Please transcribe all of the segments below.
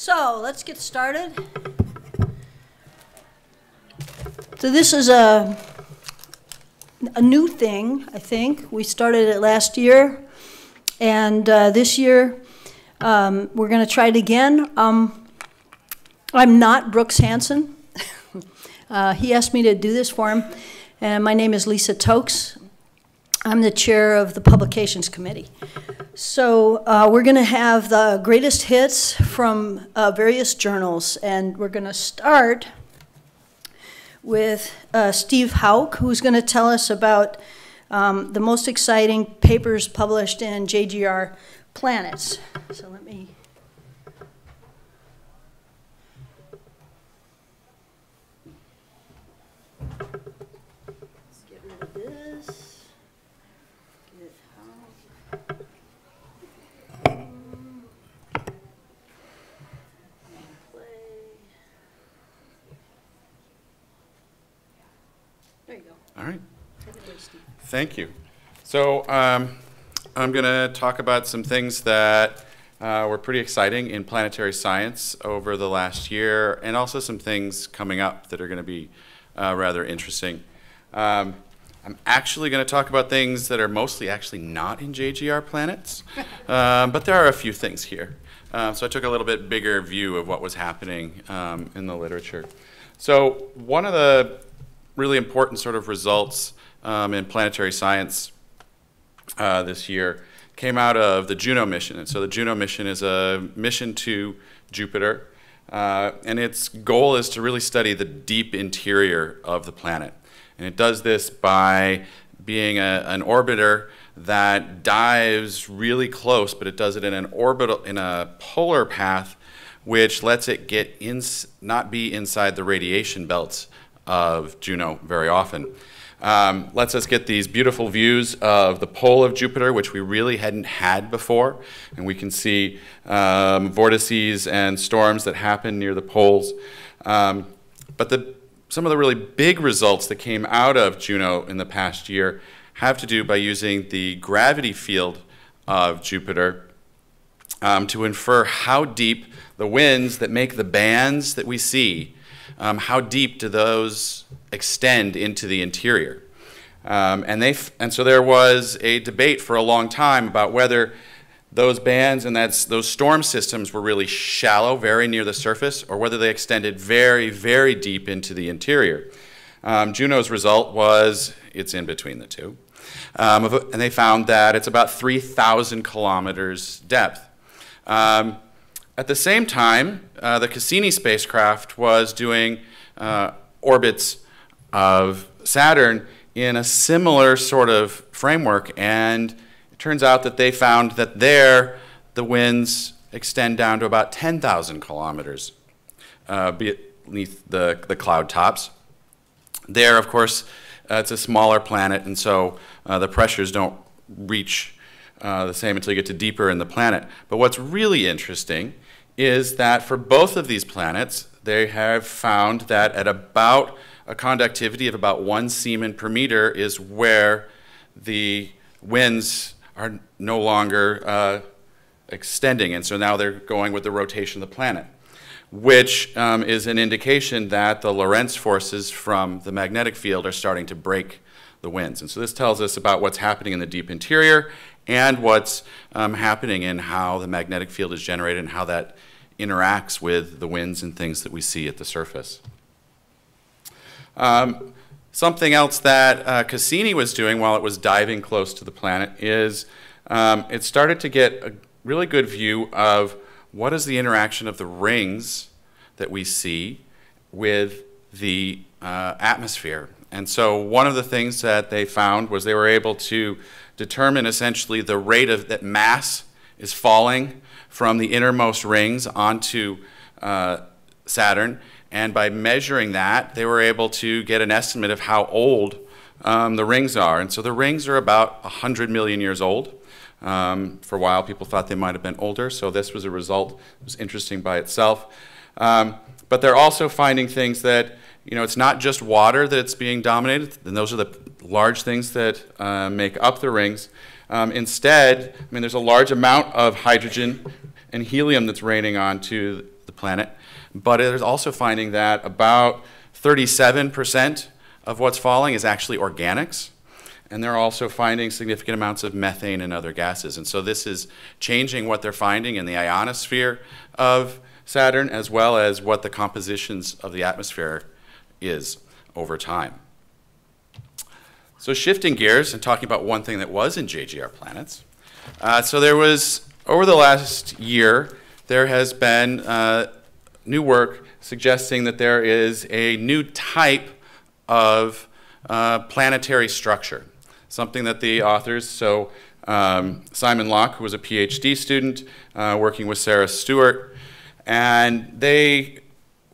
So let's get started. So this is a, a new thing, I think. We started it last year, and uh, this year um, we're going to try it again. Um, I'm not Brooks Hanson. uh, he asked me to do this for him, and my name is Lisa Tauxe. I'm the chair of the Publications Committee. So uh, we're going to have the greatest hits from uh, various journals, and we're going to start with uh, Steve Hauck, who's going to tell us about um, the most exciting papers published in JGR Planets. So let me All right. Thank you. So um, I'm going to talk about some things that uh, were pretty exciting in planetary science over the last year, and also some things coming up that are going to be uh, rather interesting. Um, I'm actually going to talk about things that are mostly actually not in JGR planets, um, but there are a few things here. Uh, so I took a little bit bigger view of what was happening um, in the literature. So one of the really important sort of results um, in planetary science uh, this year came out of the Juno mission. And so the Juno mission is a mission to Jupiter, uh, and its goal is to really study the deep interior of the planet. And it does this by being a, an orbiter that dives really close, but it does it in an orbital, in a polar path, which lets it get in, not be inside the radiation belts of Juno very often. Um, lets us get these beautiful views of the pole of Jupiter, which we really hadn't had before. And we can see um, vortices and storms that happen near the poles. Um, but the, some of the really big results that came out of Juno in the past year have to do by using the gravity field of Jupiter um, to infer how deep the winds that make the bands that we see um, how deep do those extend into the interior? Um, and, they and so there was a debate for a long time about whether those bands and that's, those storm systems were really shallow, very near the surface, or whether they extended very, very deep into the interior. Um, Juno's result was it's in between the two. Um, and they found that it's about 3,000 kilometers depth. Um, at the same time, uh, the Cassini spacecraft was doing uh, orbits of Saturn in a similar sort of framework, and it turns out that they found that there the winds extend down to about 10,000 kilometers uh, beneath the, the cloud tops. There, of course, uh, it's a smaller planet, and so uh, the pressures don't reach uh, the same until you get to deeper in the planet. But what's really interesting is that for both of these planets, they have found that at about a conductivity of about one Siemens per meter is where the winds are no longer uh, extending. And so now they're going with the rotation of the planet, which um, is an indication that the Lorentz forces from the magnetic field are starting to break the winds. And so this tells us about what's happening in the deep interior and what's um, happening in how the magnetic field is generated and how that interacts with the winds and things that we see at the surface. Um, something else that uh, Cassini was doing while it was diving close to the planet is um, it started to get a really good view of what is the interaction of the rings that we see with the uh, atmosphere. And so one of the things that they found was they were able to determine essentially the rate of that mass is falling from the innermost rings onto uh, Saturn. And by measuring that, they were able to get an estimate of how old um, the rings are. And so the rings are about 100 million years old. Um, for a while, people thought they might have been older, so this was a result. that was interesting by itself. Um, but they're also finding things that, you know, it's not just water that's being dominated, and those are the large things that uh, make up the rings. Um, instead, I mean, there's a large amount of hydrogen and helium that's raining onto the planet. But it is also finding that about 37% of what's falling is actually organics. And they're also finding significant amounts of methane and other gases. And so this is changing what they're finding in the ionosphere of Saturn, as well as what the compositions of the atmosphere is over time. So shifting gears and talking about one thing that was in JGR planets. Uh, so there was, over the last year, there has been uh, new work suggesting that there is a new type of uh, planetary structure, something that the authors, so um, Simon Lock, who was a PhD student uh, working with Sarah Stewart, and they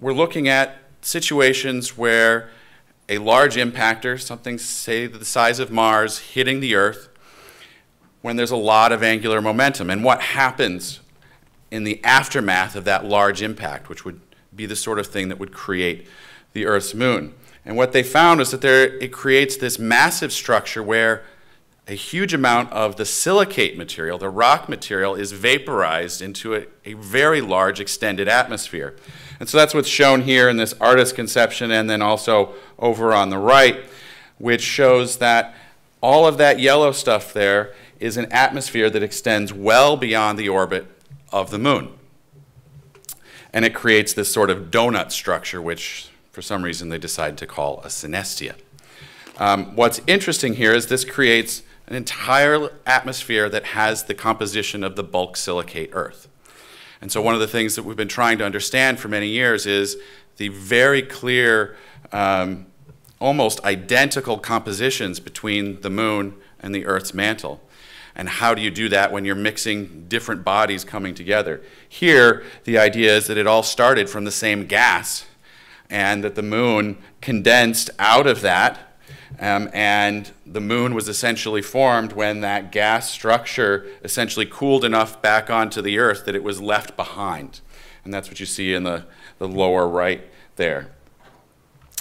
were looking at situations where a large impactor, something say the size of Mars, hitting the Earth, when there's a lot of angular momentum, and what happens in the aftermath of that large impact, which would be the sort of thing that would create the Earth's moon. And what they found is that there, it creates this massive structure where a huge amount of the silicate material, the rock material, is vaporized into a, a very large extended atmosphere. And so that's what's shown here in this artist conception and then also over on the right, which shows that all of that yellow stuff there is an atmosphere that extends well beyond the orbit of the moon. And it creates this sort of donut structure, which for some reason they decided to call a synestia. Um, what's interesting here is this creates an entire atmosphere that has the composition of the bulk silicate Earth. And so one of the things that we've been trying to understand for many years is the very clear, um, almost identical compositions between the moon and the Earth's mantle. And how do you do that when you're mixing different bodies coming together? Here, the idea is that it all started from the same gas, and that the moon condensed out of that um, and the moon was essentially formed when that gas structure essentially cooled enough back onto the Earth that it was left behind. And that's what you see in the, the lower right there.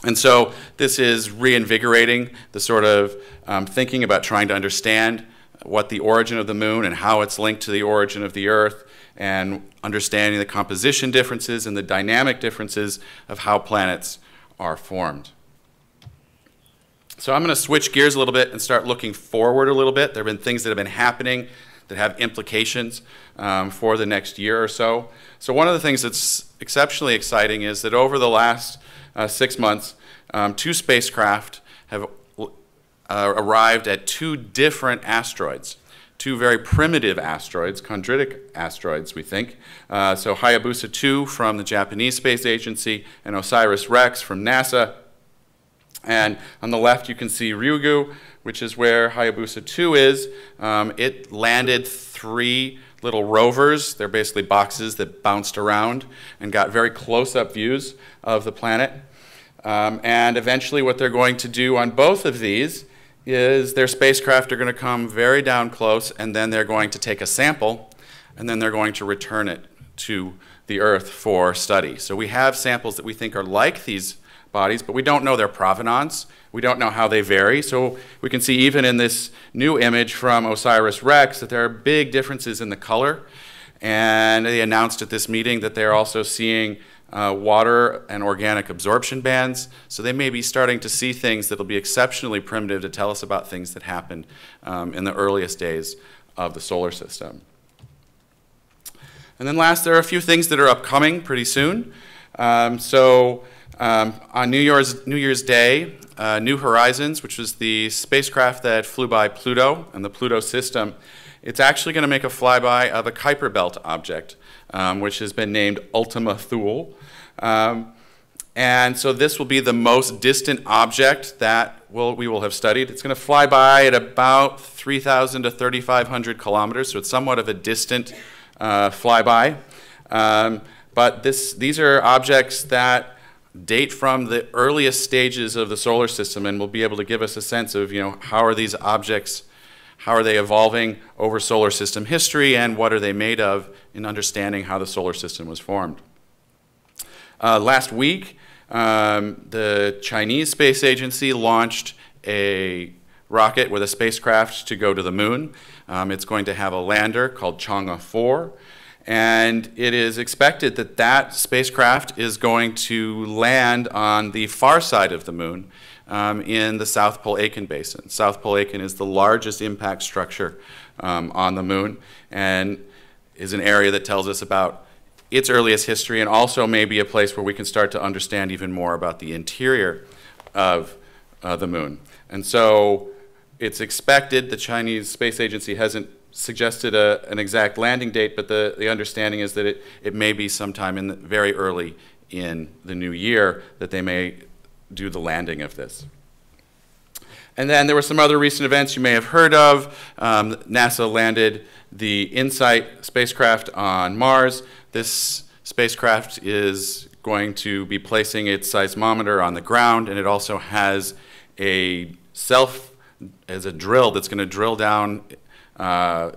And so this is reinvigorating the sort of um, thinking about trying to understand what the origin of the moon and how it's linked to the origin of the Earth and understanding the composition differences and the dynamic differences of how planets are formed. So I'm going to switch gears a little bit and start looking forward a little bit. There have been things that have been happening that have implications um, for the next year or so. So one of the things that's exceptionally exciting is that over the last uh, six months, um, two spacecraft have uh, arrived at two different asteroids two very primitive asteroids, chondritic asteroids, we think. Uh, so Hayabusa 2 from the Japanese Space Agency and OSIRIS-REx from NASA. And on the left, you can see Ryugu, which is where Hayabusa 2 is. Um, it landed three little rovers. They're basically boxes that bounced around and got very close up views of the planet. Um, and eventually, what they're going to do on both of these is their spacecraft are going to come very down close, and then they're going to take a sample, and then they're going to return it to the Earth for study. So we have samples that we think are like these bodies, but we don't know their provenance. We don't know how they vary. So we can see even in this new image from OSIRIS-REx that there are big differences in the color. And they announced at this meeting that they're also seeing uh, water and organic absorption bands. So they may be starting to see things that will be exceptionally primitive to tell us about things that happened um, in the earliest days of the solar system. And then last, there are a few things that are upcoming pretty soon. Um, so um, on New Year's, New Year's Day, uh, New Horizons, which was the spacecraft that flew by Pluto and the Pluto system, it's actually going to make a flyby of a Kuiper Belt object, um, which has been named Ultima Thule. Um, and so this will be the most distant object that we'll, we will have studied. It's going to fly by at about 3,000 to 3,500 kilometers, so it's somewhat of a distant uh, flyby. Um, but this, these are objects that date from the earliest stages of the solar system and will be able to give us a sense of, you know, how are these objects, how are they evolving over solar system history and what are they made of in understanding how the solar system was formed. Uh, last week, um, the Chinese Space Agency launched a rocket with a spacecraft to go to the moon. Um, it's going to have a lander called Chang'e 4 And it is expected that that spacecraft is going to land on the far side of the moon um, in the South Pole Aitken Basin. South Pole Aitken is the largest impact structure um, on the moon and is an area that tells us about its earliest history and also maybe a place where we can start to understand even more about the interior of uh, the moon. And so it's expected, the Chinese Space Agency hasn't suggested a, an exact landing date, but the, the understanding is that it, it may be sometime in the, very early in the new year that they may do the landing of this. And then there were some other recent events you may have heard of. Um, NASA landed the InSight spacecraft on Mars. This spacecraft is going to be placing its seismometer on the ground, and it also has a self, as a drill that's going to drill down uh,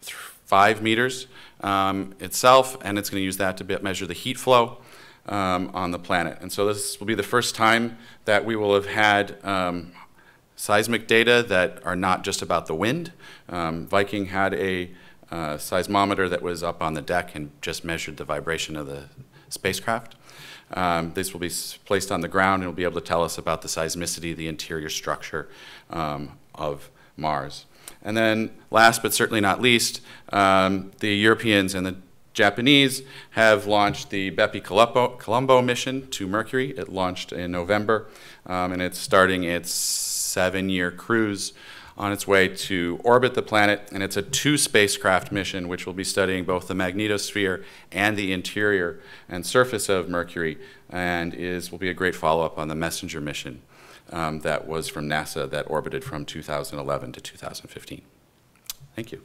five meters um, itself, and it's going to use that to measure the heat flow um, on the planet. And so this will be the first time that we will have had um, seismic data that are not just about the wind. Um, Viking had a uh, seismometer that was up on the deck and just measured the vibration of the spacecraft. Um, this will be placed on the ground and will be able to tell us about the seismicity, the interior structure um, of Mars. And then last but certainly not least, um, the Europeans and the Japanese have launched the Bepi Colombo, Colombo mission to Mercury. It launched in November, um, and it's starting its seven-year cruise on its way to orbit the planet, and it's a two spacecraft mission which will be studying both the magnetosphere and the interior and surface of Mercury, and is will be a great follow-up on the Messenger mission um, that was from NASA that orbited from 2011 to 2015. Thank you.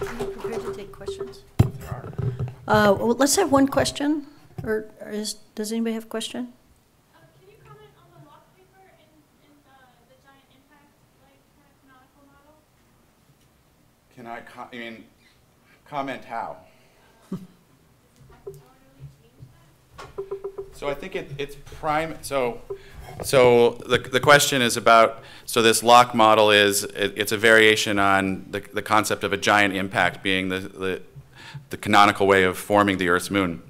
Are you prepared to take questions? Uh, well, let's have one question, or, or is, does anybody have a question? Uh, can you comment on the LOCK paper in, in the, the giant impact, like, canonical model? I, I mean, comment how? So I think it, it's prime, so, so the, the question is about, so this lock model is, it, it's a variation on the, the concept of a giant impact being the, the, the canonical way of forming the Earth's moon.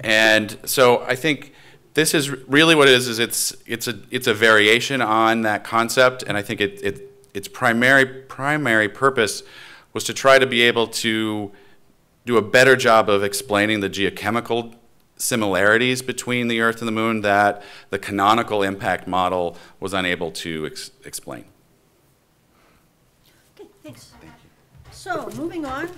And so I think this is really what it is, is it's, it's, a, it's a variation on that concept, and I think it, it, its primary, primary purpose was to try to be able to do a better job of explaining the geochemical similarities between the Earth and the Moon that the canonical impact model was unable to ex explain. Okay, thanks. Thank you. So, moving on.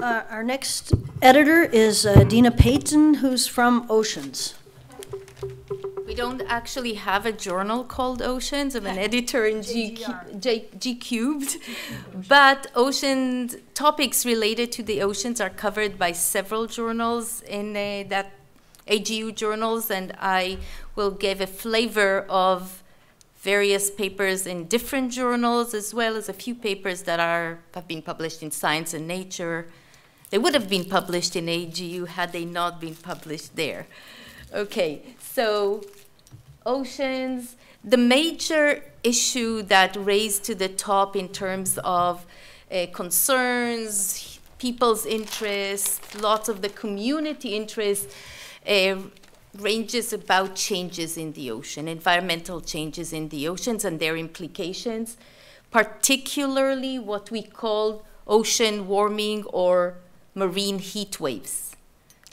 Uh, our next editor is uh, Dina Paytan, who's from Oceans. Don't actually have a journal called Oceans. I'm an editor in G, G, G Cubed. But ocean topics related to the oceans are covered by several journals in uh, that AGU journals, and I will give a flavor of various papers in different journals, as well as a few papers that are have been published in Science and Nature. They would have been published in AGU had they not been published there. Okay, so oceans. The major issue that raised to the top in terms of uh, concerns, people's interest, lots of the community interest, uh, ranges about changes in the ocean, environmental changes in the oceans and their implications, particularly what we call ocean warming or marine heat waves.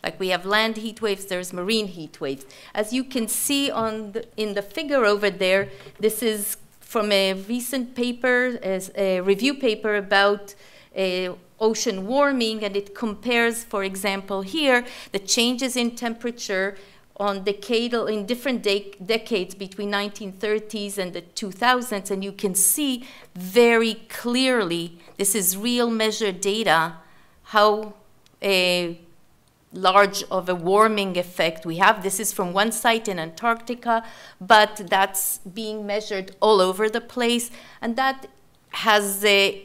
Like we have land heat waves, there's marine heat waves. As you can see on the, in the figure over there, this is from a recent paper, a review paper about uh, ocean warming, and it compares, for example, here, the changes in temperature on decadal in different de decades between 1930s and the 2000s, and you can see very clearly, this is real measured data, how uh, large of a warming effect we have. This is from one site in Antarctica, but that's being measured all over the place, and that has a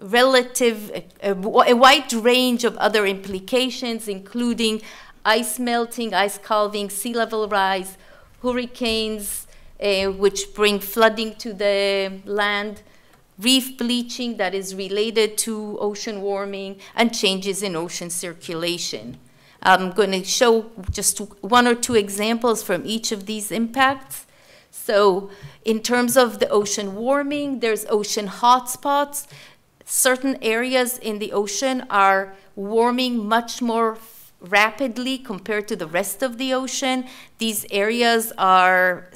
relative, a, a wide range of other implications, including ice melting, ice calving, sea level rise, hurricanes, uh, which bring flooding to the land, reef bleaching that is related to ocean warming, and changes in ocean circulation. I'm going to show just one or two examples from each of these impacts. So in terms of the ocean warming, there's ocean hotspots. Certain areas in the ocean are warming much more rapidly compared to the rest of the ocean. These areas are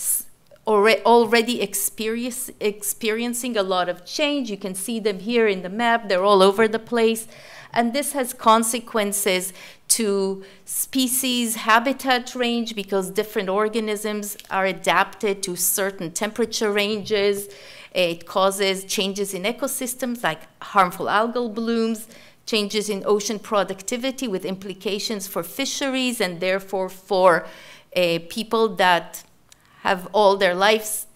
already experience, experiencing a lot of change. You can see them here in the map. They're all over the place. And this has consequences to species habitat range because different organisms are adapted to certain temperature ranges. It causes changes in ecosystems like harmful algal blooms, changes in ocean productivity with implications for fisheries and therefore for uh, people that have all their lives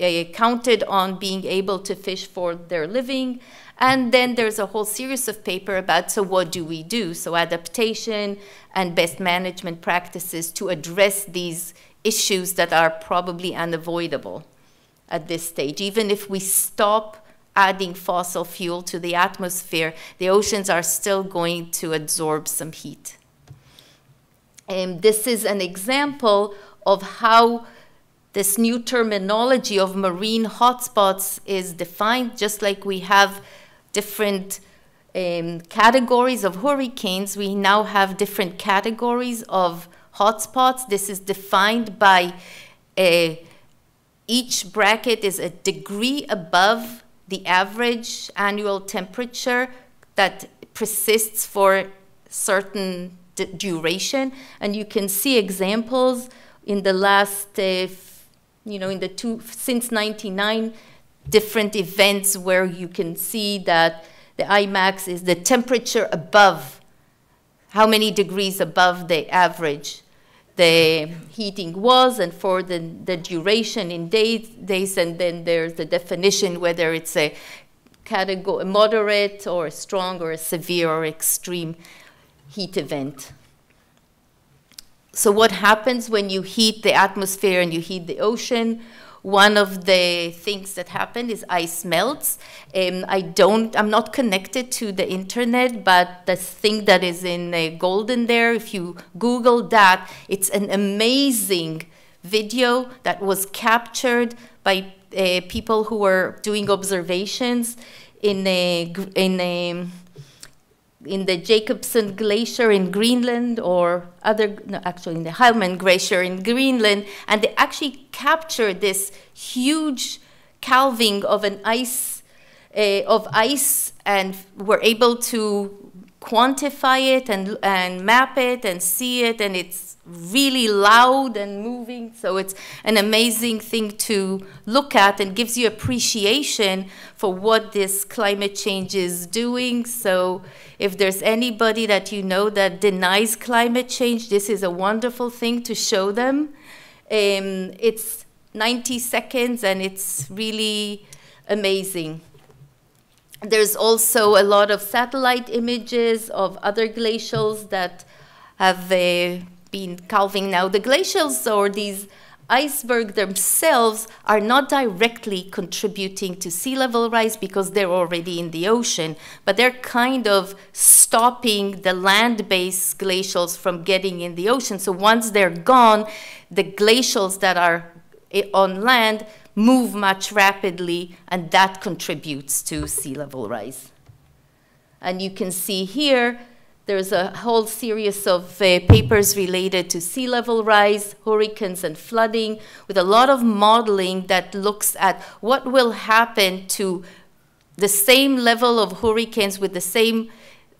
uh, counted on being able to fish for their living. And then there's a whole series of paper about so what do we do? So adaptation and best management practices to address these issues that are probably unavoidable at this stage. Even if we stop adding fossil fuel to the atmosphere, the oceans are still going to absorb some heat. And this is an example of how this new terminology of marine hotspots is defined, just like we have different um, categories of hurricanes. We now have different categories of hotspots. This is defined by a, each bracket is a degree above the average annual temperature that persists for certain duration. And you can see examples in the last, uh, you know, in the two, since 99, different events where you can see that the Imax is the temperature above, how many degrees above the average the heating was and for the, the duration in days, days, and then there's the definition whether it's a category, moderate or strong or a severe or extreme heat event. So what happens when you heat the atmosphere and you heat the ocean? One of the things that happened is ice melts. Um, I don't, I'm not connected to the internet, but the thing that is in uh, golden there, if you Google that, it's an amazing video that was captured by uh, people who were doing observations in a, in a in the Jakobshavn Glacier in Greenland or other, no, actually in the Helheim Glacier in Greenland, and they actually captured this huge calving of an ice, uh, of ice, and were able to quantify it and, and map it and see it, and it's really loud and moving. So it's an amazing thing to look at and gives you appreciation for what this climate change is doing. So if there's anybody that you know that denies climate change, this is a wonderful thing to show them. Um, it's 90 seconds and it's really amazing. There's also a lot of satellite images of other glacials that have uh, been calving now. The glaciers or these icebergs themselves are not directly contributing to sea level rise because they're already in the ocean, but they're kind of stopping the land-based glacials from getting in the ocean. So once they're gone, the glacials that are eh, on land move much rapidly, and that contributes to sea level rise. And you can see here there's a whole series of uh, papers related to sea level rise, hurricanes, and flooding, with a lot of modeling that looks at what will happen to the same level of hurricanes with the same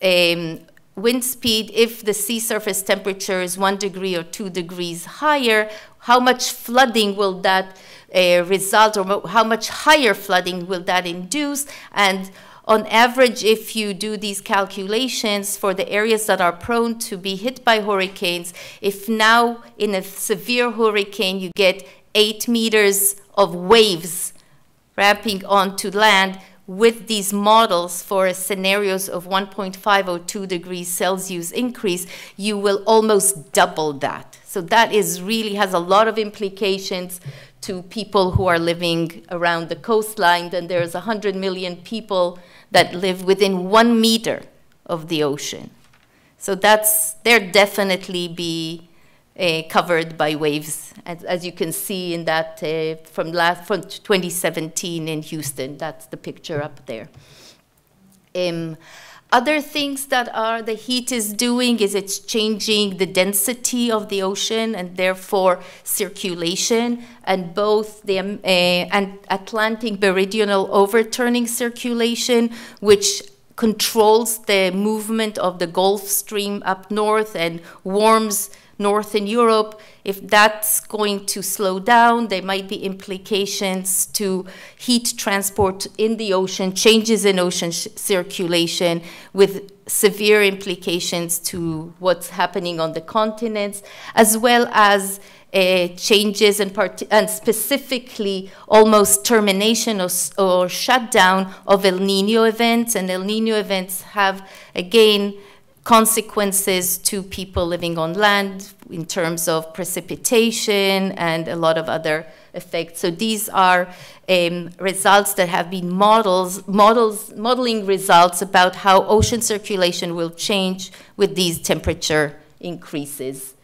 um, wind speed if the sea surface temperature is one degree or two degrees higher. How much flooding will that uh, result, or how much higher flooding will that induce? And on average, if you do these calculations for the areas that are prone to be hit by hurricanes, if now in a severe hurricane you get eight meters of waves ramping onto land with these models for scenarios of 1.5 or 2 degrees Celsius increase, you will almost double that. So that is really has a lot of implications to people who are living around the coastline, And there's 100 million people that live within one meter of the ocean. So that's, they're definitely be uh, covered by waves, as, as, you can see in that uh, from, last, from 2017 in Houston. That's the picture up there. Um, other things that are the heat is doing is it's changing the density of the ocean and therefore circulation. And both the um, uh, and Atlantic meridional overturning circulation which controls the movement of the Gulf Stream up north and warms northern Europe, if that's going to slow down, there might be implications to heat transport in the ocean, changes in ocean circulation with severe implications to what's happening on the continents, as well as uh, changes and, and, specifically almost termination or, or shutdown of El Nino events. And El Nino events have, again, consequences to people living on land in terms of precipitation and a lot of other effects. So these are um, results that have been models, models, modeling results about how ocean circulation will change with these temperature increases.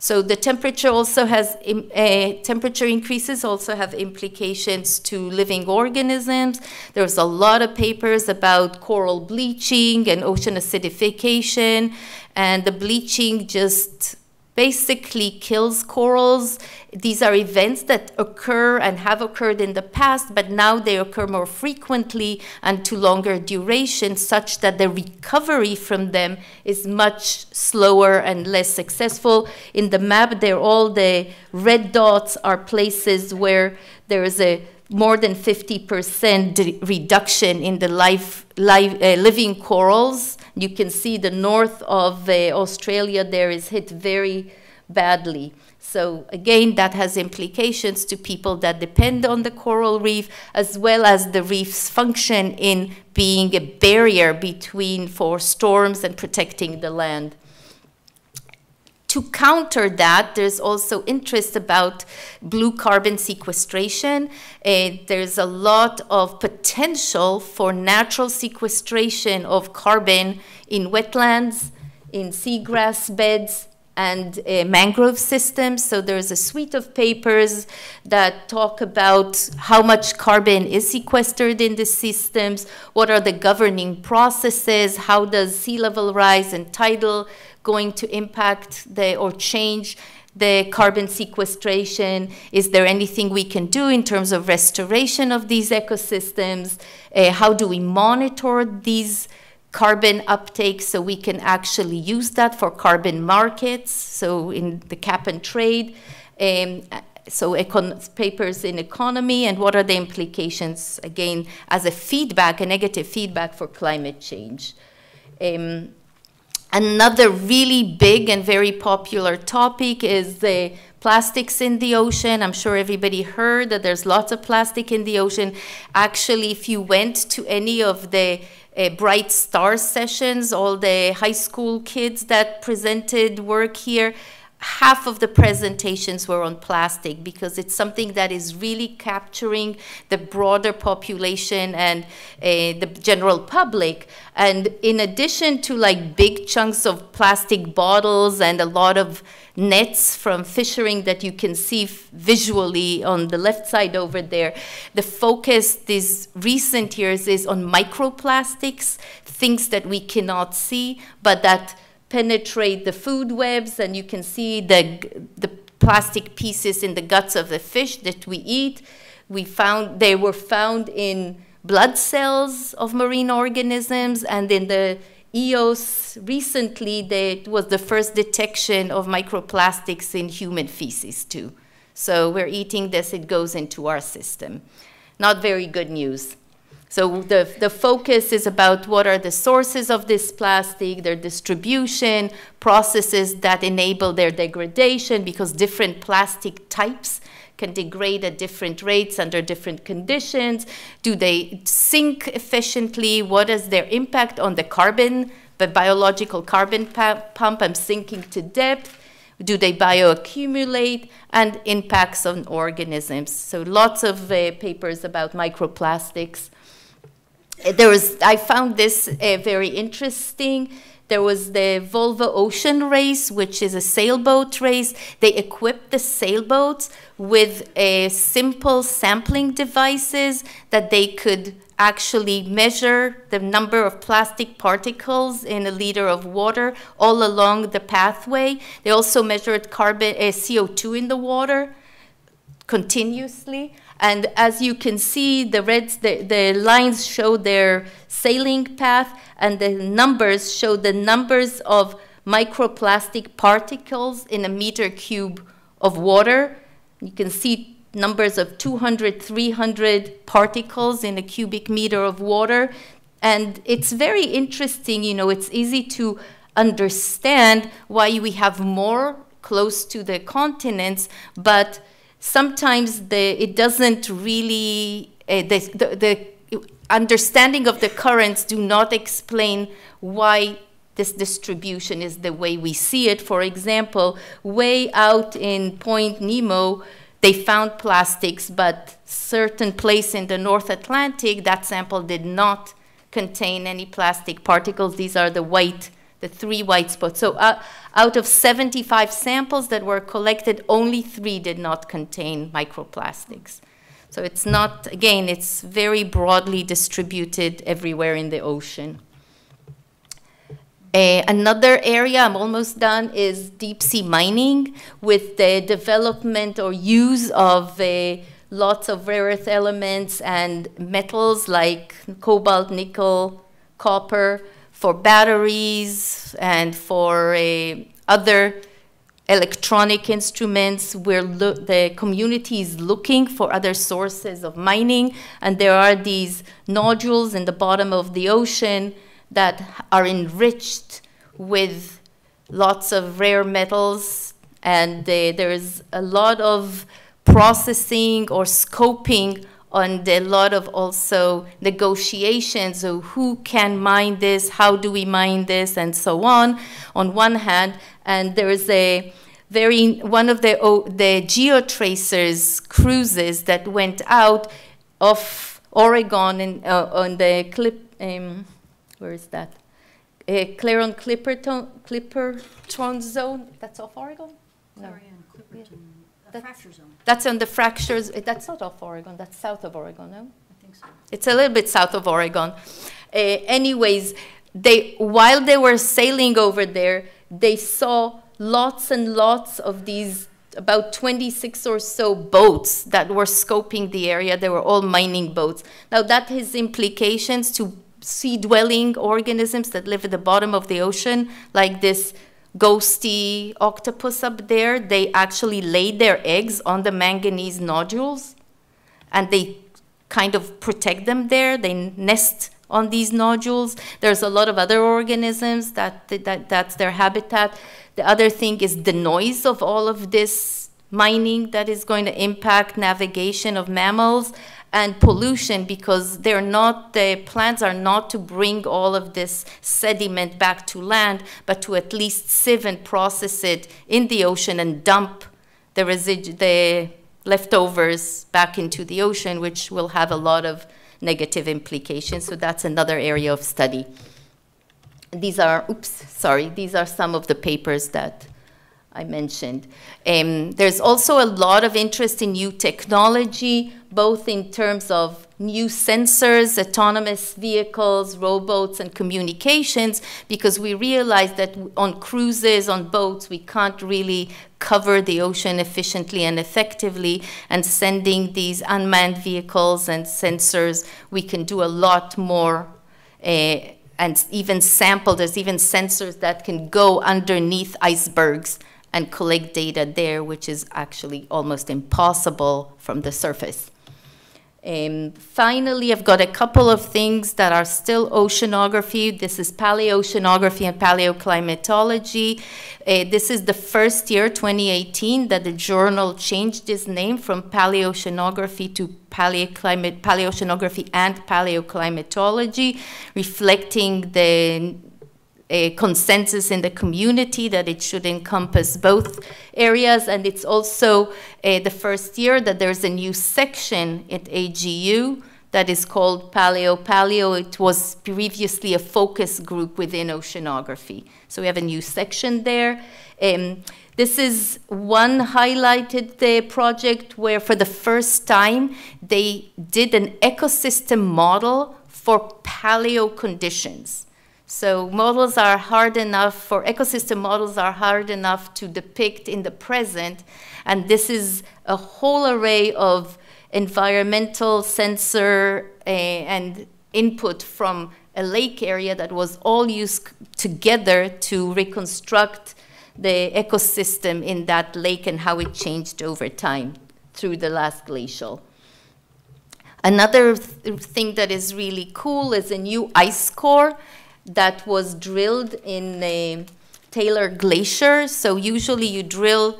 So the temperature also has, uh, temperature increases also have implications to living organisms. There's a lot of papers about coral bleaching and ocean acidification, and the bleaching just basically kills corals. These are events that occur and have occurred in the past, but now they occur more frequently and to longer duration, such that the recovery from them is much slower and less successful. In the map, there all the red dots are places where there is a more than 50% reduction in the life, life uh, living corals. You can see the north of uh, Australia there is hit very badly. So again, that has implications to people that depend on the coral reef, as well as the reef's function in being a barrier between for storms and protecting the land to counter that, there's also interest about blue carbon sequestration. Uh, there's a lot of potential for natural sequestration of carbon in wetlands, in seagrass beds, and uh, mangrove systems. So there's a suite of papers that talk about how much carbon is sequestered in the systems, what are the governing processes, how does sea level rise and tidal going to impact the or change the carbon sequestration? Is there anything we can do in terms of restoration of these ecosystems? Uh, how do we monitor these carbon uptake so we can actually use that for carbon markets? So in the cap and trade, um, so papers in economy and what are the implications again as a feedback, a negative feedback for climate change. Um, Another really big and very popular topic is the plastics in the ocean. I'm sure everybody heard that there's lots of plastic in the ocean. Actually, if you went to any of the uh, Bright Stars sessions, all the high school kids that presented work here, half of the presentations were on plastic because it's something that is really capturing the broader population and uh, the general public. And in addition to like big chunks of plastic bottles and a lot of nets from fishing that you can see visually on the left side over there, the focus these recent years is on microplastics, things that we cannot see, but that penetrate the food webs, and you can see the, the plastic pieces in the guts of the fish that we eat. We found they were found in blood cells of marine organisms, and in the EOS recently, that was the first detection of microplastics in human feces too. So we're eating this; it goes into our system. Not very good news. So the, the focus is about what are the sources of this plastic, their distribution, processes that enable their degradation, because different plastic types can degrade at different rates under different conditions. Do they sink efficiently? What is their impact on the carbon, the biological carbon pump? I'm sinking to depth. do they bioaccumulate, and impacts on organisms. So lots of uh, papers about microplastics. Uh, there was, I found this uh, very interesting. There was the Volvo Ocean Race, which is a sailboat race. They equipped the sailboats with a simple sampling devices that they could actually measure the number of plastic particles in a liter of water all along the pathway. They also measured carbon uh, CO2 in the water continuously. And as you can see, the reds, the, the lines show their sailing path, and the numbers show the numbers of microplastic particles in a meter cube of water. You can see numbers of 200, 300 particles in a cubic meter of water. And it's very interesting, you know, it's easy to understand why we have more close to the continents, but sometimes the, it doesn't really, uh, the, the, the understanding of the currents do not explain why this distribution is the way we see it. For example, way out in Point Nemo, they found plastics, but certain place in the North Atlantic, that sample did not contain any plastic particles. These are the white, the three white spots. So uh, out of 75 samples that were collected, only three did not contain microplastics. So it's not, again, it's very broadly distributed everywhere in the ocean. Uh, another area, I'm almost done, is deep sea mining with the development or use of uh, lots of rare earth elements and metals like cobalt, nickel, copper for batteries and for uh, other electronic instruments. Where the community is looking for other sources of mining and there are these nodules in the bottom of the ocean that are enriched with lots of rare metals, and they, there's a lot of processing or scoping on a lot of also negotiations of who can mine this, how do we mine this, and so on, on one hand. And there's a very, one of the, oh, the geotracers cruises that went out of Oregon and uh, on the clip, um, where is that? Uh, Clarion Clipperton, Clipperton zone. That's off Oregon? No. Clarion, Clipperton, the That's- fracture zone, That's on the fractures. uh, That's not off Oregon. That's south of Oregon, no? I think so. It's a little bit south of Oregon. Uh, anyways, they while they were sailing over there, they saw lots and lots of these about 26 or so boats that were scoping the area. They were all mining boats. Now that has implications to sea-dwelling organisms that live at the bottom of the ocean, like this ghosty octopus up there. They actually lay their eggs on the manganese nodules, and they kind of protect them there. They nest on these nodules. There's a lot of other organisms that, that that's their habitat. The other thing is the noise of all of this mining that is going to impact navigation of mammals and pollution because they're not the plans are not to bring all of this sediment back to land but to at least sieve and process it in the ocean and dump the residu- the leftovers back into the ocean which will have a lot of negative implications. So that's another area of study. These are oops sorry these are some of the papers that I mentioned. Um, there's also a lot of interest in new technology, both in terms of new sensors, autonomous vehicles, robots, and communications, because we realize that on cruises, on boats, we can't really cover the ocean efficiently and effectively. And sending these unmanned vehicles and sensors, we can do a lot more. Uh, and even sample, there's even sensors that can go underneath icebergs and collect data there, which is actually almost impossible from the surface. Um, finally, I've got a couple of things that are still oceanography. This is paleoceanography and paleoclimatology. Uh, this is the first year, 2018, that the journal changed its name from paleoceanography to paleoceanography and paleoclimatology, reflecting the a consensus in the community that it should encompass both areas, and it's also uh, the first year that there's a new section at AGU that is called Paleo Paleo. It was previously a focus group within oceanography. So we have a new section there. Um, this is one highlighted the project where for the first time they did an ecosystem model for paleo conditions. So models are hard enough for ecosystem models are hard enough to depict in the present, and this is a whole array of environmental sensor uh, and input from a lake area that was all used together to reconstruct the ecosystem in that lake and how it changed over time through the last glacial. Another th thing that is really cool is a new ice core that was drilled in a Taylor Glacier. So usually you drill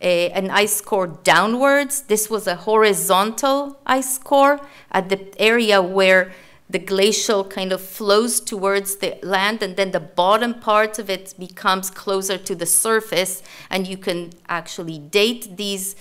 a, an ice core downwards. This was a horizontal ice core at the area where the glacial kind of flows towards the land and then the bottom part of it becomes closer to the surface and you can actually date these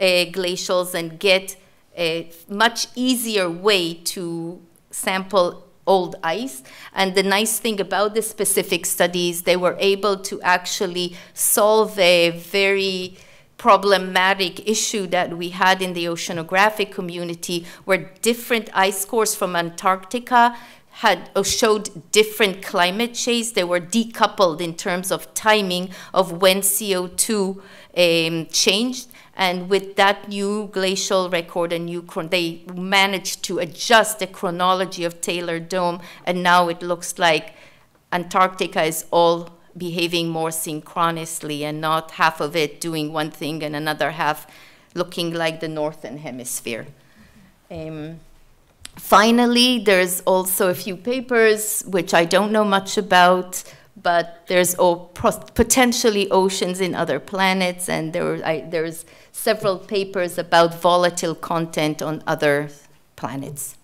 uh, glacials and get a much easier way to sample old ice. And the nice thing about the specific studies, they were able to actually solve a very problematic issue that we had in the oceanographic community where different ice cores from Antarctica had uh, showed different climate change. They were decoupled in terms of timing of when CO2 um, changed. And with that new glacial record and new they managed to adjust the chronology of Taylor Dome, and now it looks like Antarctica is all behaving more synchronously and not half of it doing one thing and another half looking like the northern hemisphere. Um, finally, there's also a few papers which I don't know much about but there's potentially oceans in other planets, and there, I, there's several papers about volatile content on other planets.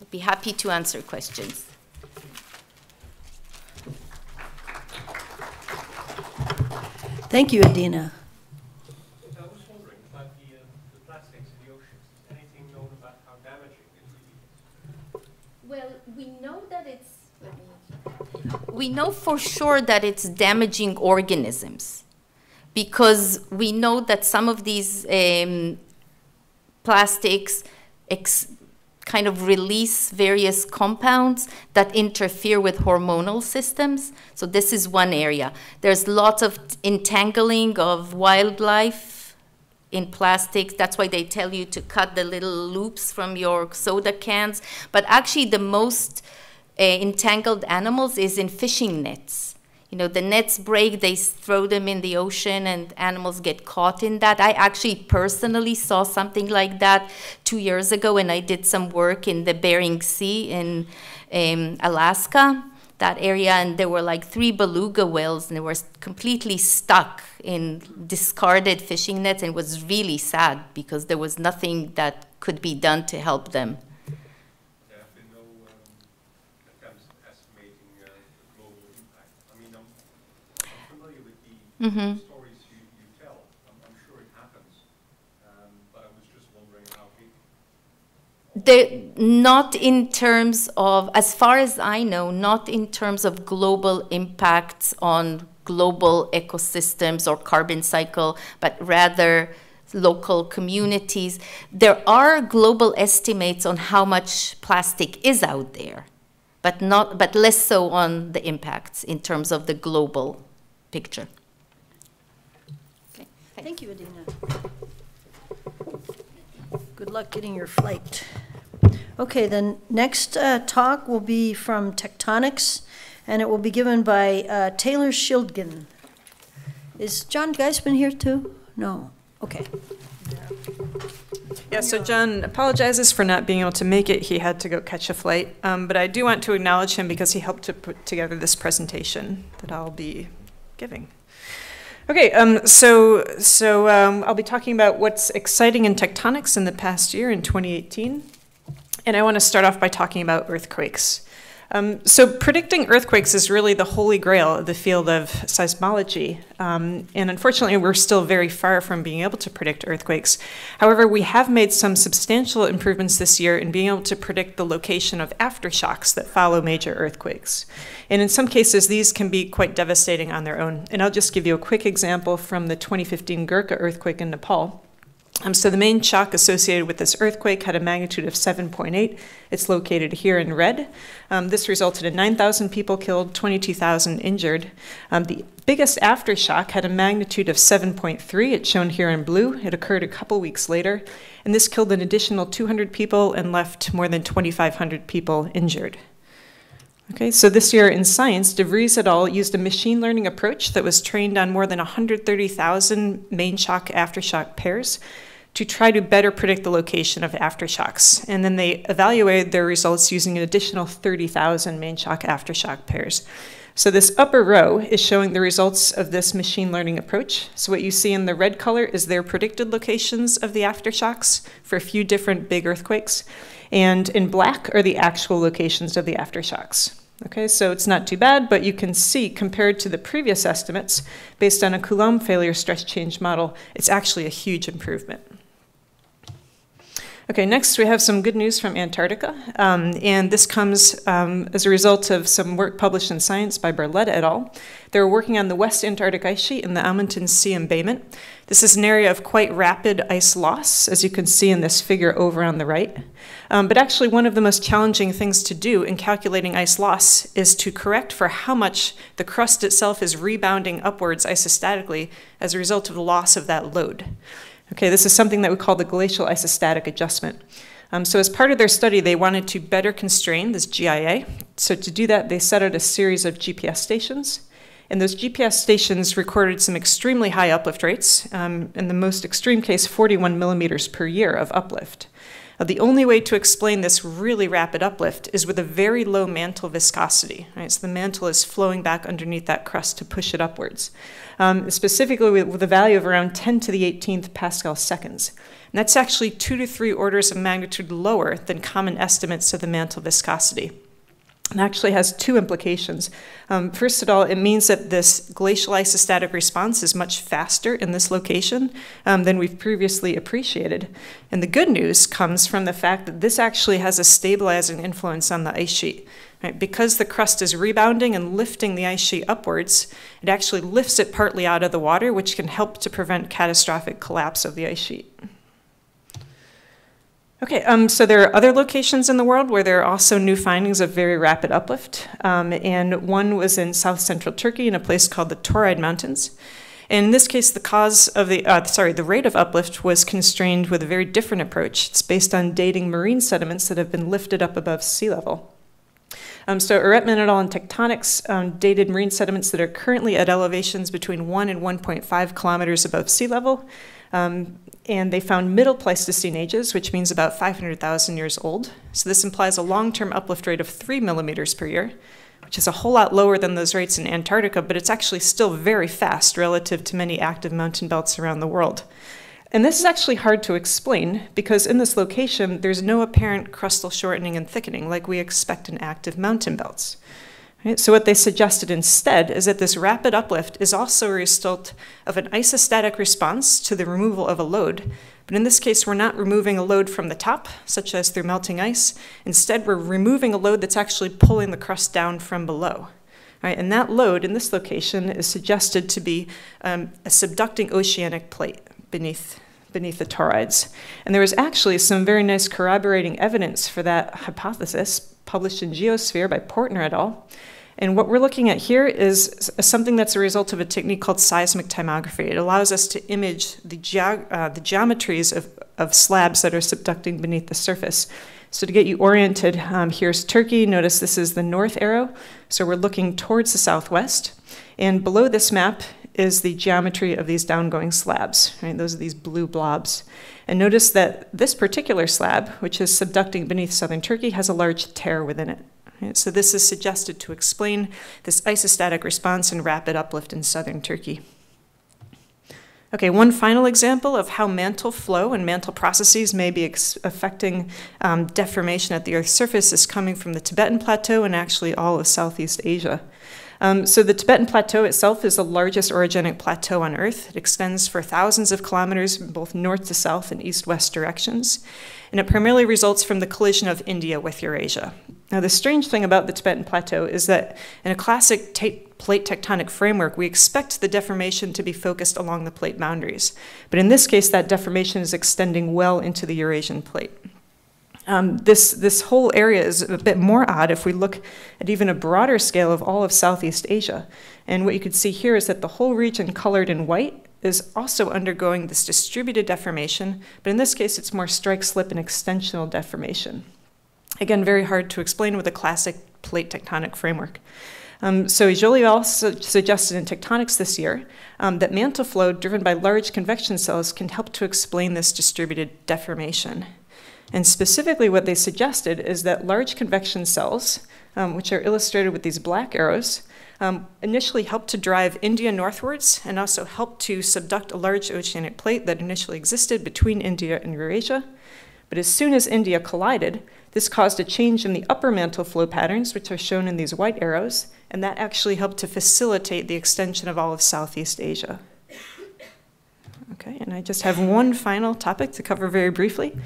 I'd be happy to answer questions. Thank you, Adina. Well, we know that it's we know for sure that it's damaging organisms because we know that some of these um, plastics kind of release various compounds that interfere with hormonal systems. So this is one area. There's lots of entangling of wildlife in plastics. That's why they tell you to cut the little loops from your soda cans. But actually the most entangled animals is in fishing nets. You know, the nets break, they throw them in the ocean, and animals get caught in that. I actually personally saw something like that two years ago when I did some work in the Bering Sea in um, Alaska, that area, and there were like three beluga whales, and they were completely stuck in discarded fishing nets, and it was really sad because there was nothing that could be done to help them. Mm -hmm. stories you, you tell. I'm, I'm, sure it happens, um, but I was just wondering how not in terms of, as far as I know, not in terms of global impacts on global ecosystems or carbon cycle, but rather local communities. There are global estimates on how much plastic is out there, but not, but less so on the impacts in terms of the global picture. Thank you, Adina. Good luck getting your flight. Okay, the next uh, talk will be from Tectonics, and it will be given by uh, Taylor Schildgen. Is John Geissman here too? No. Okay. Yeah, so John apologizes for not being able to make it. He had to go catch a flight. Um, but I do want to acknowledge him because he helped to put together this presentation that I'll be giving. Okay, um, so so um, I'll be talking about what's exciting in tectonics in the past year in 2018, and I want to start off by talking about earthquakes. Um, so predicting earthquakes is really the holy grail of the field of seismology. Um, and unfortunately, we're still very far from being able to predict earthquakes. However, we have made some substantial improvements this year in being able to predict the location of aftershocks that follow major earthquakes. And in some cases, these can be quite devastating on their own. And I'll just give you a quick example from the 2015 Gorkha earthquake in Nepal. Um, so the main shock associated with this earthquake had a magnitude of 7.8. It's located here in red. Um, this resulted in 9,000 people killed, 22,000 injured. Um, the biggest aftershock had a magnitude of 7.3. It's shown here in blue. It occurred a couple weeks later, and this killed an additional 200 people and left more than 2,500 people injured. Okay, so this year in science, De Vries et al. used a machine learning approach that was trained on more than 130,000 main shock aftershock pairs to try to better predict the location of aftershocks. And then they evaluated their results using an additional 30,000 main shock aftershock pairs. So this upper row is showing the results of this machine learning approach. So what you see in the red color is their predicted locations of the aftershocks for a few different big earthquakes. And in black are the actual locations of the aftershocks. Okay, so it's not too bad, but you can see compared to the previous estimates, based on a Coulomb failure stress change model, it's actually a huge improvement. Okay, next we have some good news from Antarctica, um, and this comes um, as a result of some work published in Science by Barletta et al. They were working on the West Antarctic ice sheet in the Amundsen Sea embayment. This is an area of quite rapid ice loss, as you can see in this figure over on the right. Um, but actually, one of the most challenging things to do in calculating ice loss is to correct for how much the crust itself is rebounding upwards isostatically as a result of the loss of that load. Okay, this is something that we call the glacial isostatic adjustment. Um, so as part of their study, they wanted to better constrain this GIA. So to do that, they set out a series of GPS stations. And those GPS stations recorded some extremely high uplift rates, um, in the most extreme case, 41 millimeters per year of uplift. The only way to explain this really rapid uplift is with a very low mantle viscosity. Right? So the mantle is flowing back underneath that crust to push it upwards, um, specifically with, with a value of around 10 to the 18th Pascal seconds. And that's actually two to three orders of magnitude lower than common estimates of the mantle viscosity. It actually has two implications. Um, first of all, it means that this glacial isostatic response is much faster in this location um, than we've previously appreciated. And the good news comes from the fact that this actually has a stabilizing influence on the ice sheet. Right? Because the crust is rebounding and lifting the ice sheet upwards, it actually lifts it partly out of the water, which can help to prevent catastrophic collapse of the ice sheet. Okay, um, so there are other locations in the world where there are also new findings of very rapid uplift. Um, and one was in south central Turkey in a place called the Tauride Mountains. And In this case, the cause of the, uh, sorry, the rate of uplift was constrained with a very different approach. It's based on dating marine sediments that have been lifted up above sea level. Um, so Eretman et al. in tectonics um, dated marine sediments that are currently at elevations between 1 and 1.5 kilometers above sea level. Um, and they found middle Pleistocene ages, which means about 500,000 years old. So this implies a long-term uplift rate of 3 millimeters per year, which is a whole lot lower than those rates in Antarctica, but it's actually still very fast relative to many active mountain belts around the world. And this is actually hard to explain because in this location, there's no apparent crustal shortening and thickening like we expect in active mountain belts. Right? So what they suggested instead is that this rapid uplift is also a result of an isostatic response to the removal of a load. But in this case, we're not removing a load from the top, such as through melting ice. Instead, we're removing a load that's actually pulling the crust down from below. Right? And that load in this location is suggested to be um, a subducting oceanic plate beneath beneath the Taurides. And there was actually some very nice corroborating evidence for that hypothesis published in Geosphere by Portner et al. And what we're looking at here is something that's a result of a technique called seismic tomography. It allows us to image the, geog uh, the geometries of, of slabs that are subducting beneath the surface. So to get you oriented, um, here's Turkey. Notice this is the north arrow. So we're looking towards the southwest. And below this map is the geometry of these downgoing slabs. Right? Those are these blue blobs. And notice that this particular slab, which is subducting beneath southern Turkey, has a large tear within it. So this is suggested to explain this isostatic response and rapid uplift in southern Turkey. Okay, one final example of how mantle flow and mantle processes may be affecting um, deformation at the Earth's surface is coming from the Tibetan Plateau and actually all of Southeast Asia. Um, so, the Tibetan Plateau itself is the largest orogenic plateau on Earth. It extends for thousands of kilometers, in both north to south and east west directions, and it primarily results from the collision of India with Eurasia. Now, the strange thing about the Tibetan Plateau is that in a classic plate tectonic framework, we expect the deformation to be focused along the plate boundaries. But in this case, that deformation is extending well into the Eurasian plate. Um, this, this whole area is a bit more odd if we look at even a broader scale of all of Southeast Asia. And what you can see here is that the whole region colored in white is also undergoing this distributed deformation, but in this case, it's more strike slip and extensional deformation. Again, very hard to explain with a classic plate tectonic framework. Um, so Jolivet also suggested in Tectonics this year um, that mantle flow driven by large convection cells can help to explain this distributed deformation. And specifically, what they suggested is that large convection cells, um, which are illustrated with these black arrows, um, initially helped to drive India northwards and also helped to subduct a large oceanic plate that initially existed between India and Eurasia. But as soon as India collided, this caused a change in the upper mantle flow patterns, which are shown in these white arrows, and that actually helped to facilitate the extension of all of Southeast Asia. Okay, and I just have one final topic to cover very briefly.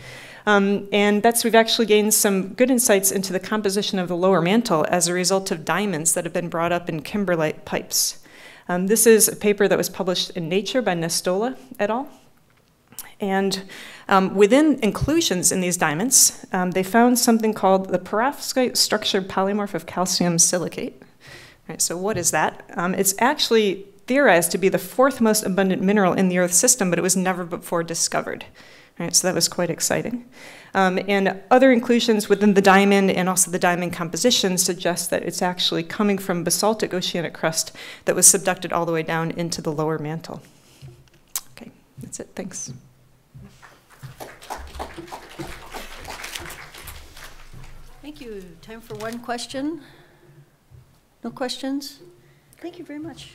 Um, and that's we've actually gained some good insights into the composition of the lower mantle as a result of diamonds that have been brought up in kimberlite pipes. Um, this is a paper that was published in Nature by Nestola et al. And um, within inclusions in these diamonds, um, they found something called the perovskite structured polymorph of calcium silicate. Right, so, what is that? Um, it's actually theorized to be the fourth most abundant mineral in the Earth system, but it was never before discovered. Right, so that was quite exciting. Um, and other inclusions within the diamond and also the diamond composition suggest that it's actually coming from basaltic oceanic crust that was subducted all the way down into the lower mantle. Okay, that's it. Thanks. Thank you. Time for one question? No questions? Thank you very much.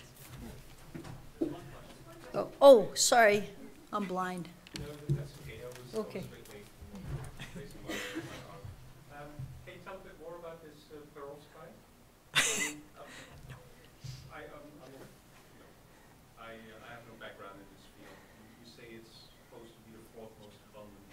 Oh, oh, sorry, I'm blind. Okay. Um, Can you tell a bit more about this uh, perovskite? I, um, I'm, you know, I, uh, I have no background in this field. You say it's supposed to be the fourth most abundant,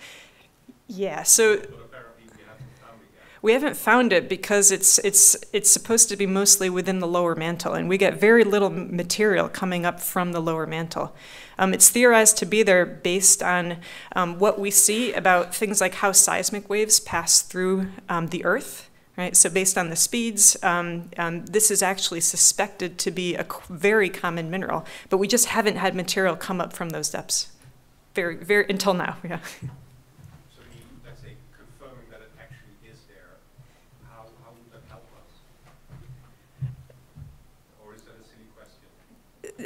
Yeah, so but apparently we haven't found it yet. We haven't found it because it's it's it's supposed to be mostly within the lower mantle, and we get very little material coming up from the lower mantle. Um, it's theorized to be there based on um, what we see about things like how seismic waves pass through um, the Earth. Right, so based on the speeds, um, um, this is actually suspected to be a very common mineral, but we just haven't had material come up from those depths, very, very until now. Yeah. So you, let's say, confirming that it actually is there, how, how would that help us? Or is that a silly question?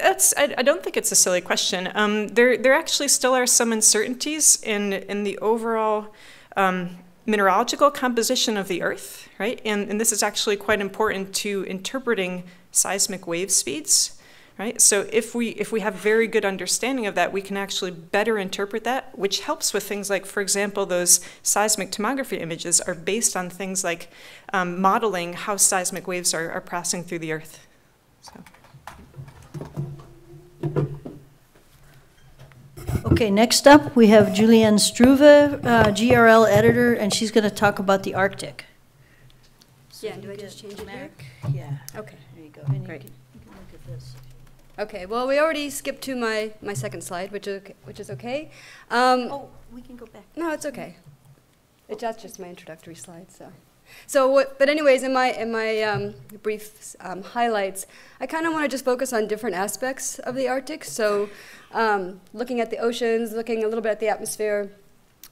That's. I, I don't think it's a silly question. Um, there, there actually still are some uncertainties in in the overall um, mineralogical composition of the Earth, right? And and this is actually quite important to interpreting seismic wave speeds, right? So if we if we have very good understanding of that, we can actually better interpret that, which helps with things like, for example, those seismic tomography images are based on things like um, modeling how seismic waves are, are passing through the Earth. So. Okay, next up, we have Julienne Stroeve, uh, GRL editor, and she's going to talk about the Arctic. Yeah, do I just change it here? Yeah, Okay. there you go. And you Great. can- you can look at this. Okay, well, we already skipped to my, my second slide, which is, okay- which is okay. Um, Oh, we can go back. No, it's okay. It, that's just my introductory slide, so. So, what, but anyways, in my, in my um, brief um, highlights, I kind of want to just focus on different aspects of the Arctic. So, um, looking at the oceans, looking a little bit at the atmosphere,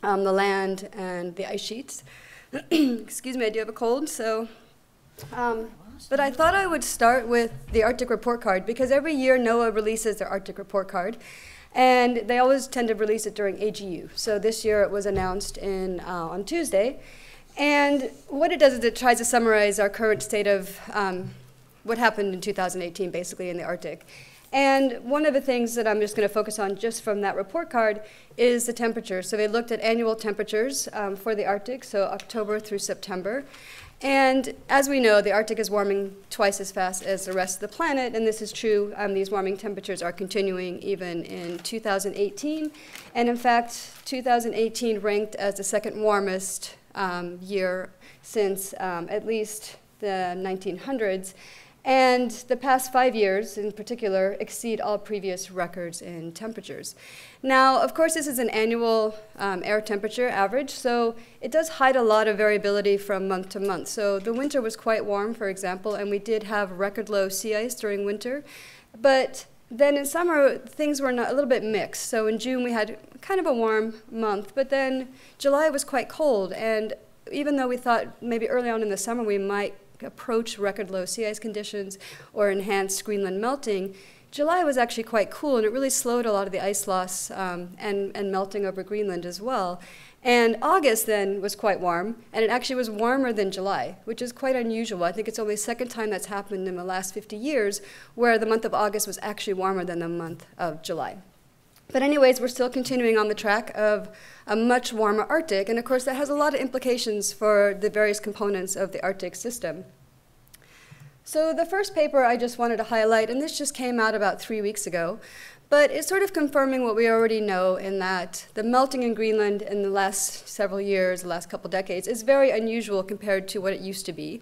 um, the land, and the ice sheets. Excuse me, I do have a cold, so. Um, but I thought I would start with the Arctic Report Card because every year NOAA releases their Arctic Report Card. And they always tend to release it during AGU. So this year it was announced in, uh, on Tuesday. And what it does is it tries to summarize our current state of um, what happened in 2018, basically, in the Arctic. And one of the things that I'm just going to focus on just from that report card is the temperature. So they looked at annual temperatures um, for the Arctic, so October through September. And as we know, the Arctic is warming twice as fast as the rest of the planet, and this is true. Um, these warming temperatures are continuing even in 2018. And in fact, 2018 ranked as the second warmest um, year since um, at least the 1900s. And the past five years, in particular, exceed all previous records in temperatures. Now, of course, this is an annual um, air temperature average, so it does hide a lot of variability from month to month. So the winter was quite warm, for example, and we did have record low sea ice during winter. But then in summer, things were not, a little bit mixed. So in June, we had kind of a warm month, but then July was quite cold. And even though we thought maybe early on in the summer we might approach record low sea ice conditions or enhance Greenland melting, July was actually quite cool and it really slowed a lot of the ice loss um, and, and melting over Greenland as well. And August then was quite warm, and it actually was warmer than July, which is quite unusual. I think it's only the second time that's happened in the last 50 years where the month of August was actually warmer than the month of July. But anyways, we're still continuing on the track of a much warmer Arctic, and of course that has a lot of implications for the various components of the Arctic system. So the first paper I just wanted to highlight, and this just came out about three weeks ago, but it's sort of confirming what we already know in that the melting in Greenland in the last several years, the last couple decades, is very unusual compared to what it used to be.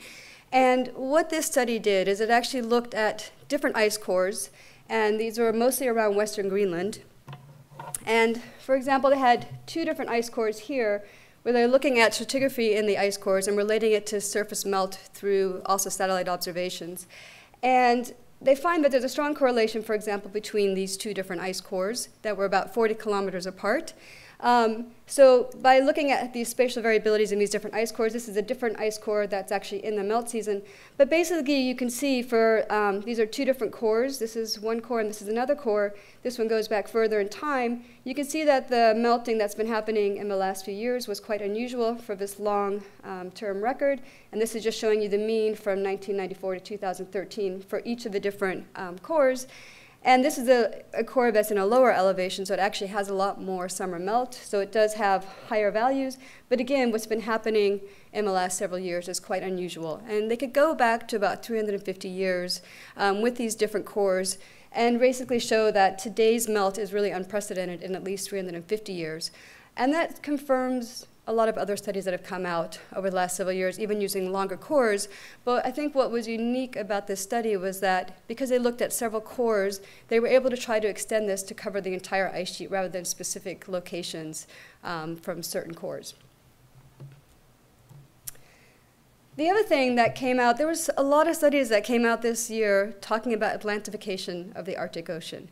And what this study did is it actually looked at different ice cores, and these were mostly around western Greenland. And for example, they had two different ice cores here where they're looking at stratigraphy in the ice cores and relating it to surface melt through also satellite observations. And they find that there's a strong correlation, for example, between these two different ice cores that were about 40 kilometers apart. Um, so by looking at these spatial variabilities in these different ice cores, this is a different ice core that's actually in the melt season. But basically, you can see for um, these are two different cores. This is one core and this is another core. This one goes back further in time. You can see that the melting that's been happening in the last few years was quite unusual for this long um, term record. And this is just showing you the mean from 1994 to 2013 for each of the different um, cores. And this is a, a, core that's in a lower elevation, so it actually has a lot more summer melt. So it does have higher values. But again, what's been happening in the last several years is quite unusual. And they could go back to about 350 years um, with these different cores and basically show that today's melt is really unprecedented in at least 350 years. And that confirms a lot of other studies that have come out over the last several years, even using longer cores. But I think what was unique about this study was that because they looked at several cores, they were able to try to extend this to cover the entire ice sheet rather than specific locations um, from certain cores. The other thing that came out, there was a lot of studies that came out this year talking about Atlantification of the Arctic Ocean.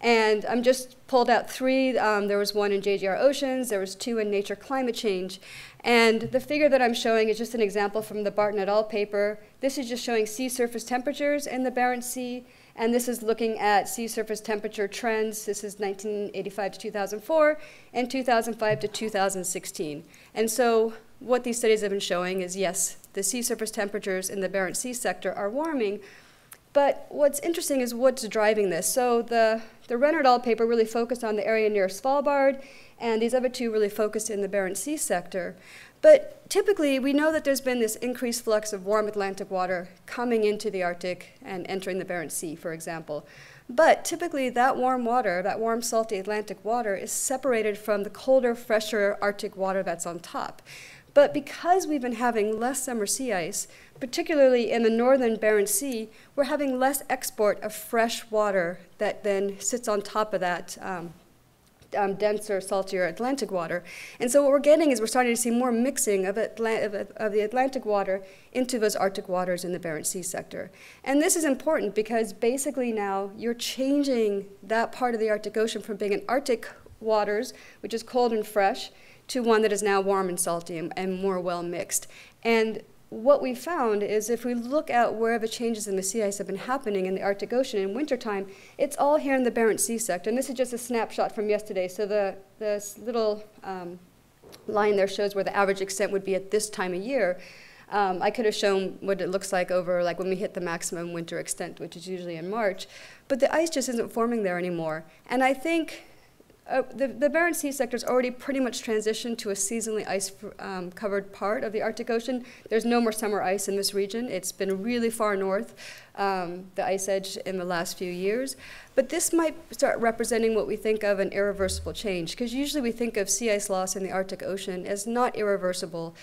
And I'm just pulled out three. Um, there was one in JGR Oceans, there was two in Nature Climate Change. And the figure that I'm showing is just an example from the Barton et al. paper. This is just showing sea surface temperatures in the Barents Sea. And this is looking at sea surface temperature trends. This is 1985 to 2004 and 2005 to 2016. And so what these studies have been showing is yes, the sea surface temperatures in the Barents Sea sector are warming, but what's interesting is what's driving this. So the, the Renner et al. paper really focused on the area near Svalbard, and these other two really focused in the Barents Sea sector. But typically, we know that there's been this increased flux of warm Atlantic water coming into the Arctic and entering the Barents Sea, for example. But typically, that warm water, that warm, salty Atlantic water, is separated from the colder, fresher Arctic water that's on top. But because we've been having less summer sea ice, particularly in the northern Barents Sea, we're having less export of fresh water that then sits on top of that um, um, denser, saltier Atlantic water. And so what we're getting is we're starting to see more mixing of, Atla of, of, the Atlantic water into those Arctic waters in the Barents Sea sector. And this is important because basically now you're changing that part of the Arctic Ocean from being an Arctic waters, which is cold and fresh, to one that is now warm and salty and, and more well mixed. And what we found is if we look at where the changes in the sea ice have been happening in the Arctic Ocean in wintertime, it's all here in the Barents Sea sector. And this is just a snapshot from yesterday. So the this little um, line there shows where the average extent would be at this time of year. Um, I could have shown what it looks like over, like when we hit the maximum winter extent, which is usually in March, but the ice just isn't forming there anymore. And I think uh, the, the Barents Sea sector has already pretty much transitioned to a seasonally ice um, covered part of the Arctic Ocean. There's no more summer ice in this region. It's been really far north, um, the ice edge, in the last few years. But this might start representing what we think of an irreversible change, because usually we think of sea ice loss in the Arctic Ocean as not irreversible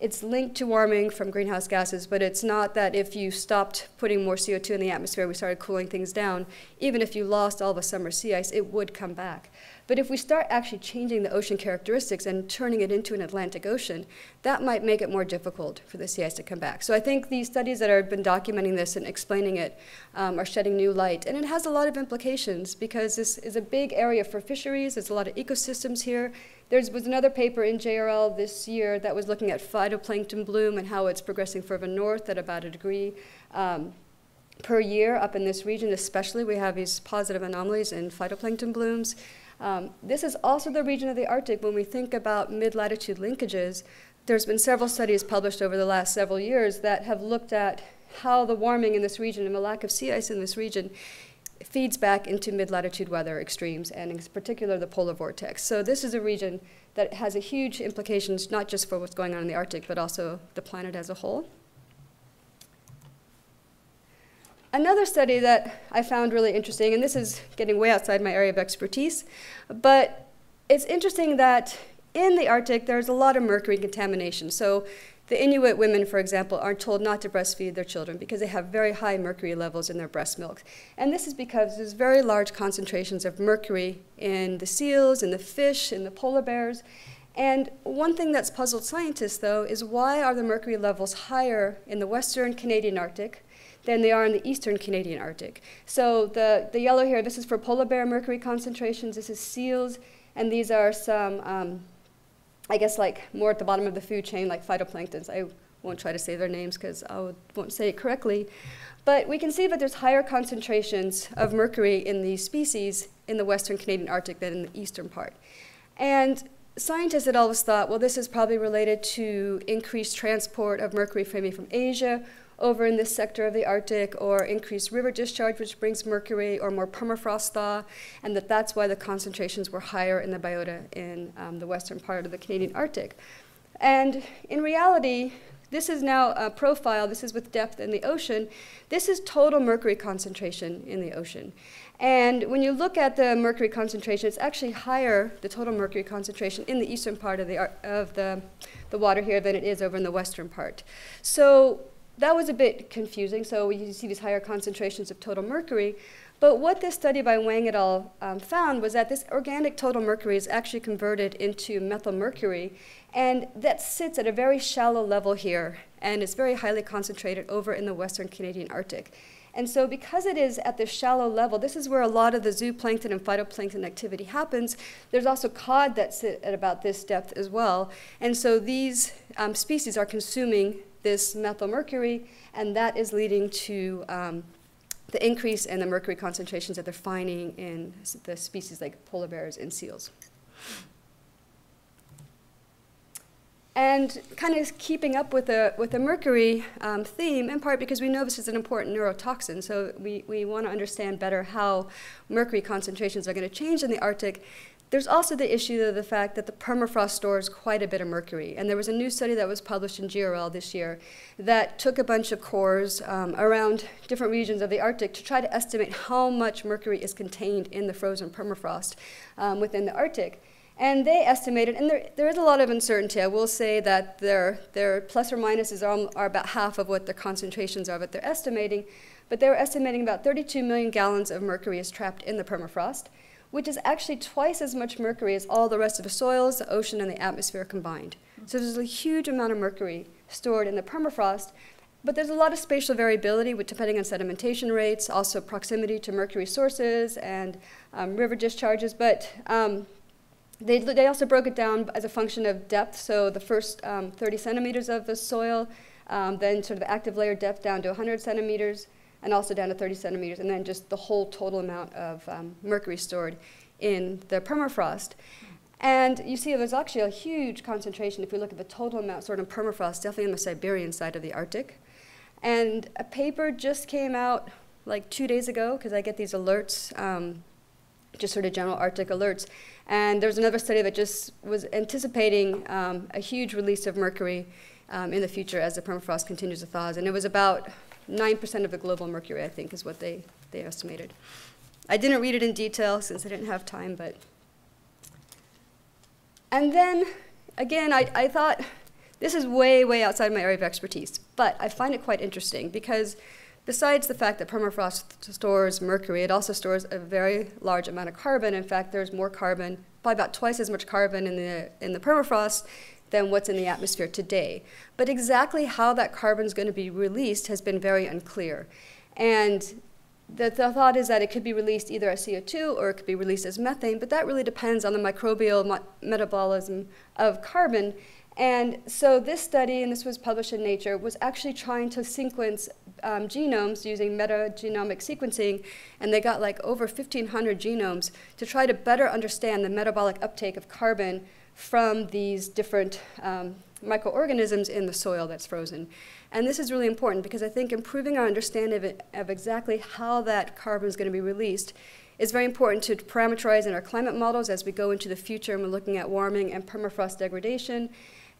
it's linked to warming from greenhouse gases, but it's not that if you stopped putting more CO2 in the atmosphere, we started cooling things down, even if you lost all the summer sea ice, it would come back. But if we start actually changing the ocean characteristics and turning it into an Atlantic Ocean, that might make it more difficult for the sea ice to come back. So I think these studies that have been documenting this and explaining it um, are shedding new light. And it has a lot of implications because this is a big area for fisheries, there's a lot of ecosystems here. There was another paper in GRL this year that was looking at phytoplankton bloom and how it's progressing further north at about a degree. Um, per year up in this region, especially, we have these positive anomalies in phytoplankton blooms. Um, this is also the region of the Arctic when we think about mid latitude linkages. There's been several studies published over the last several years that have looked at how the warming in this region and the lack of sea ice in this region feeds back into mid latitude weather extremes, and in particular the polar vortex. So, this is a region that has a huge implications not just for what's going on in the Arctic, but also the planet as a whole. Another study that I found really interesting, and this is getting way outside my area of expertise, but it's interesting that in the Arctic there's a lot of mercury contamination. So the Inuit women, for example, are told not to breastfeed their children because they have very high mercury levels in their breast milk. And this is because there's very large concentrations of mercury in the seals, in the fish, in the polar bears. And one thing that's puzzled scientists, though, is why are the mercury levels higher in the western Canadian Arctic than they are in the eastern Canadian Arctic. So the, the yellow here, this is for polar bear mercury concentrations, this is seals, and these are some, um, I guess, like more at the bottom of the food chain, like phytoplanktons. I won't try to say their names because I won't say it correctly. But we can see that there's higher concentrations of mercury in these species in the western Canadian Arctic than in the eastern part. And scientists had always thought, well, this is probably related to increased transport of mercury maybe from Asia over in this sector of the Arctic, or increased river discharge, which brings mercury, or more permafrost thaw, and that that's why the concentrations were higher in the biota in um, the western part of the Canadian Arctic. And in reality, this is now a profile, this is with depth in the ocean. This is total mercury concentration in the ocean. And when you look at the mercury concentration, it's actually higher, the total mercury concentration, in the eastern part of the, of the, the water here than it is over in the western part. So that was a bit confusing. So you see these higher concentrations of total mercury. But what this study by Wang et al. Um, found was that this organic total mercury is actually converted into methyl mercury, and that sits at a very shallow level here, and it's very highly concentrated over in the western Canadian Arctic. And so, because it is at this shallow level, this is where a lot of the zooplankton and phytoplankton activity happens. There's also cod that sit at about this depth as well. And so, these um, species are consuming this methyl mercury, and that is leading to um, the increase in the mercury concentrations that they're finding in the species like polar bears and seals. And kind of keeping up with the, with the mercury um, theme, in part because we know this is an important neurotoxin, so we, we want to understand better how mercury concentrations are going to change in the Arctic. There's also the issue of the fact that the permafrost stores quite a bit of mercury. And there was a new study that was published in GRL this year that took a bunch of cores um, around different regions of the Arctic to try to estimate how much mercury is contained in the frozen permafrost um, within the Arctic. And they estimated, and there, there is a lot of uncertainty. I will say that their, their plus or minuses are, are about half of what the concentrations are that they're estimating. But they were estimating about 32 million gallons of mercury is trapped in the permafrost which is actually twice as much mercury as all the rest of the soils, the ocean, and the atmosphere combined. So there's a huge amount of mercury stored in the permafrost, but there's a lot of spatial variability with, depending on sedimentation rates, also proximity to mercury sources and um, river discharges. But um, they, they also broke it down as a function of depth. So the first um, 30 centimeters of the soil, um, then sort of active layer depth down to 100 centimeters, and also down to 30 centimeters, and then just the whole total amount of um, mercury stored in the permafrost. And you see there's actually a huge concentration if you look at the total amount stored in permafrost, definitely on the Siberian side of the Arctic. And a paper just came out like two days ago, because I get these alerts, um, just sort of general Arctic alerts. And there's another study that just was anticipating um, a huge release of mercury um, in the future as the permafrost continues to thaw. And it was about 9% of the global mercury, I think, is what they, they estimated. I didn't read it in detail since I didn't have time, but. And then, again, I, I thought this is way, way outside my area of expertise, but I find it quite interesting because besides the fact that permafrost stores mercury, it also stores a very large amount of carbon. In fact, there's more carbon, probably about twice as much carbon in the, in the permafrost than what's in the atmosphere today. But exactly how that carbon is going to be released has been very unclear. And the, the, thought is that it could be released either as CO2 or it could be released as methane, but that really depends on the microbial metabolism of carbon. And so this study, and this was published in Nature, was actually trying to sequence um, genomes using metagenomic sequencing, and they got like over 1,500 genomes to try to better understand the metabolic uptake of carbon from these different um, microorganisms in the soil that's frozen. And this is really important because I think improving our understanding of, it, of exactly how that carbon is going to be released is very important to parameterize in our climate models as we go into the future and we're looking at warming and permafrost degradation.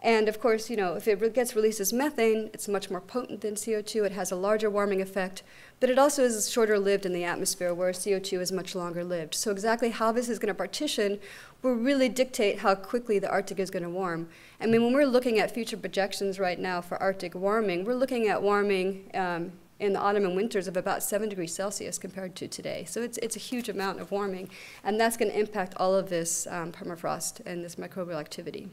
And of course, you know, if it gets released as methane, it's much more potent than CO2. It has a larger warming effect, but it also is shorter lived in the atmosphere, where CO2 is much longer lived. So exactly how this is going to partition will really dictate how quickly the Arctic is going to warm. I mean, when we're looking at future projections right now for Arctic warming, we're looking at warming um, in the autumn and winters of about 7 degrees Celsius compared to today. So it's, it's a huge amount of warming, and that's going to impact all of this um, permafrost and this microbial activity.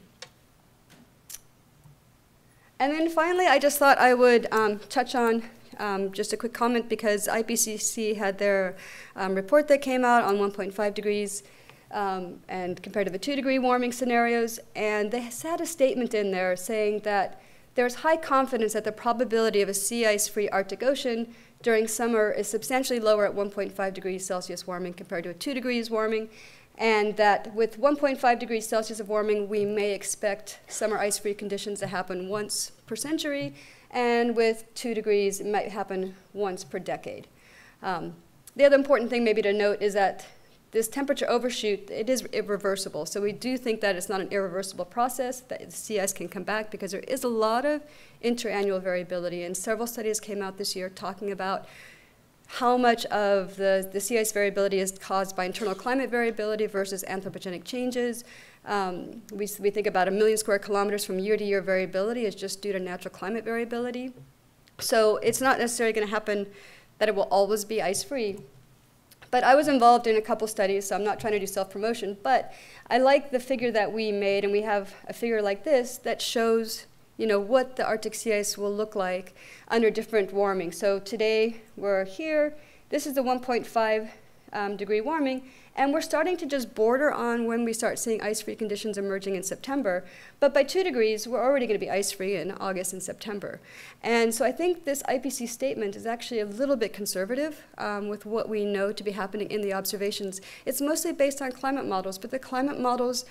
And then finally, I just thought I would um, touch on um, just a quick comment because IPCC had their um, report that came out on 1.5 degrees um, and compared to the two degree warming scenarios. And they had a statement in there saying that there's high confidence that the probability of a sea ice free Arctic Ocean during summer is substantially lower at 1.5 degrees Celsius warming compared to a 2 degrees warming and that with 1.5 degrees Celsius of warming, we may expect summer ice-free conditions to happen once per century, and with 2 degrees, it might happen once per decade. Um, the other important thing maybe to note is that this temperature overshoot, it is irreversible. So we do think that it's not an irreversible process, that sea ice can come back because there is a lot of interannual variability. And several studies came out this year talking about how much of the, the sea ice variability is caused by internal climate variability versus anthropogenic changes. Um, we, we think about a million square kilometers from year to year variability is just due to natural climate variability. So it's not necessarily going to happen that it will always be ice free. But I was involved in a couple studies, so I'm not trying to do self promotion. But I like the figure that we made, and we have a figure like this that shows you know, what the Arctic sea ice will look like under different warming. So today we're here. This is the 1.5 um, degree warming, and we're starting to just border on when we start seeing ice-free conditions emerging in September. But by two degrees, we're already going to be ice-free in August and September. And so I think this IPCC statement is actually a little bit conservative um, with what we know to be happening in the observations. It's mostly based on climate models, but the climate models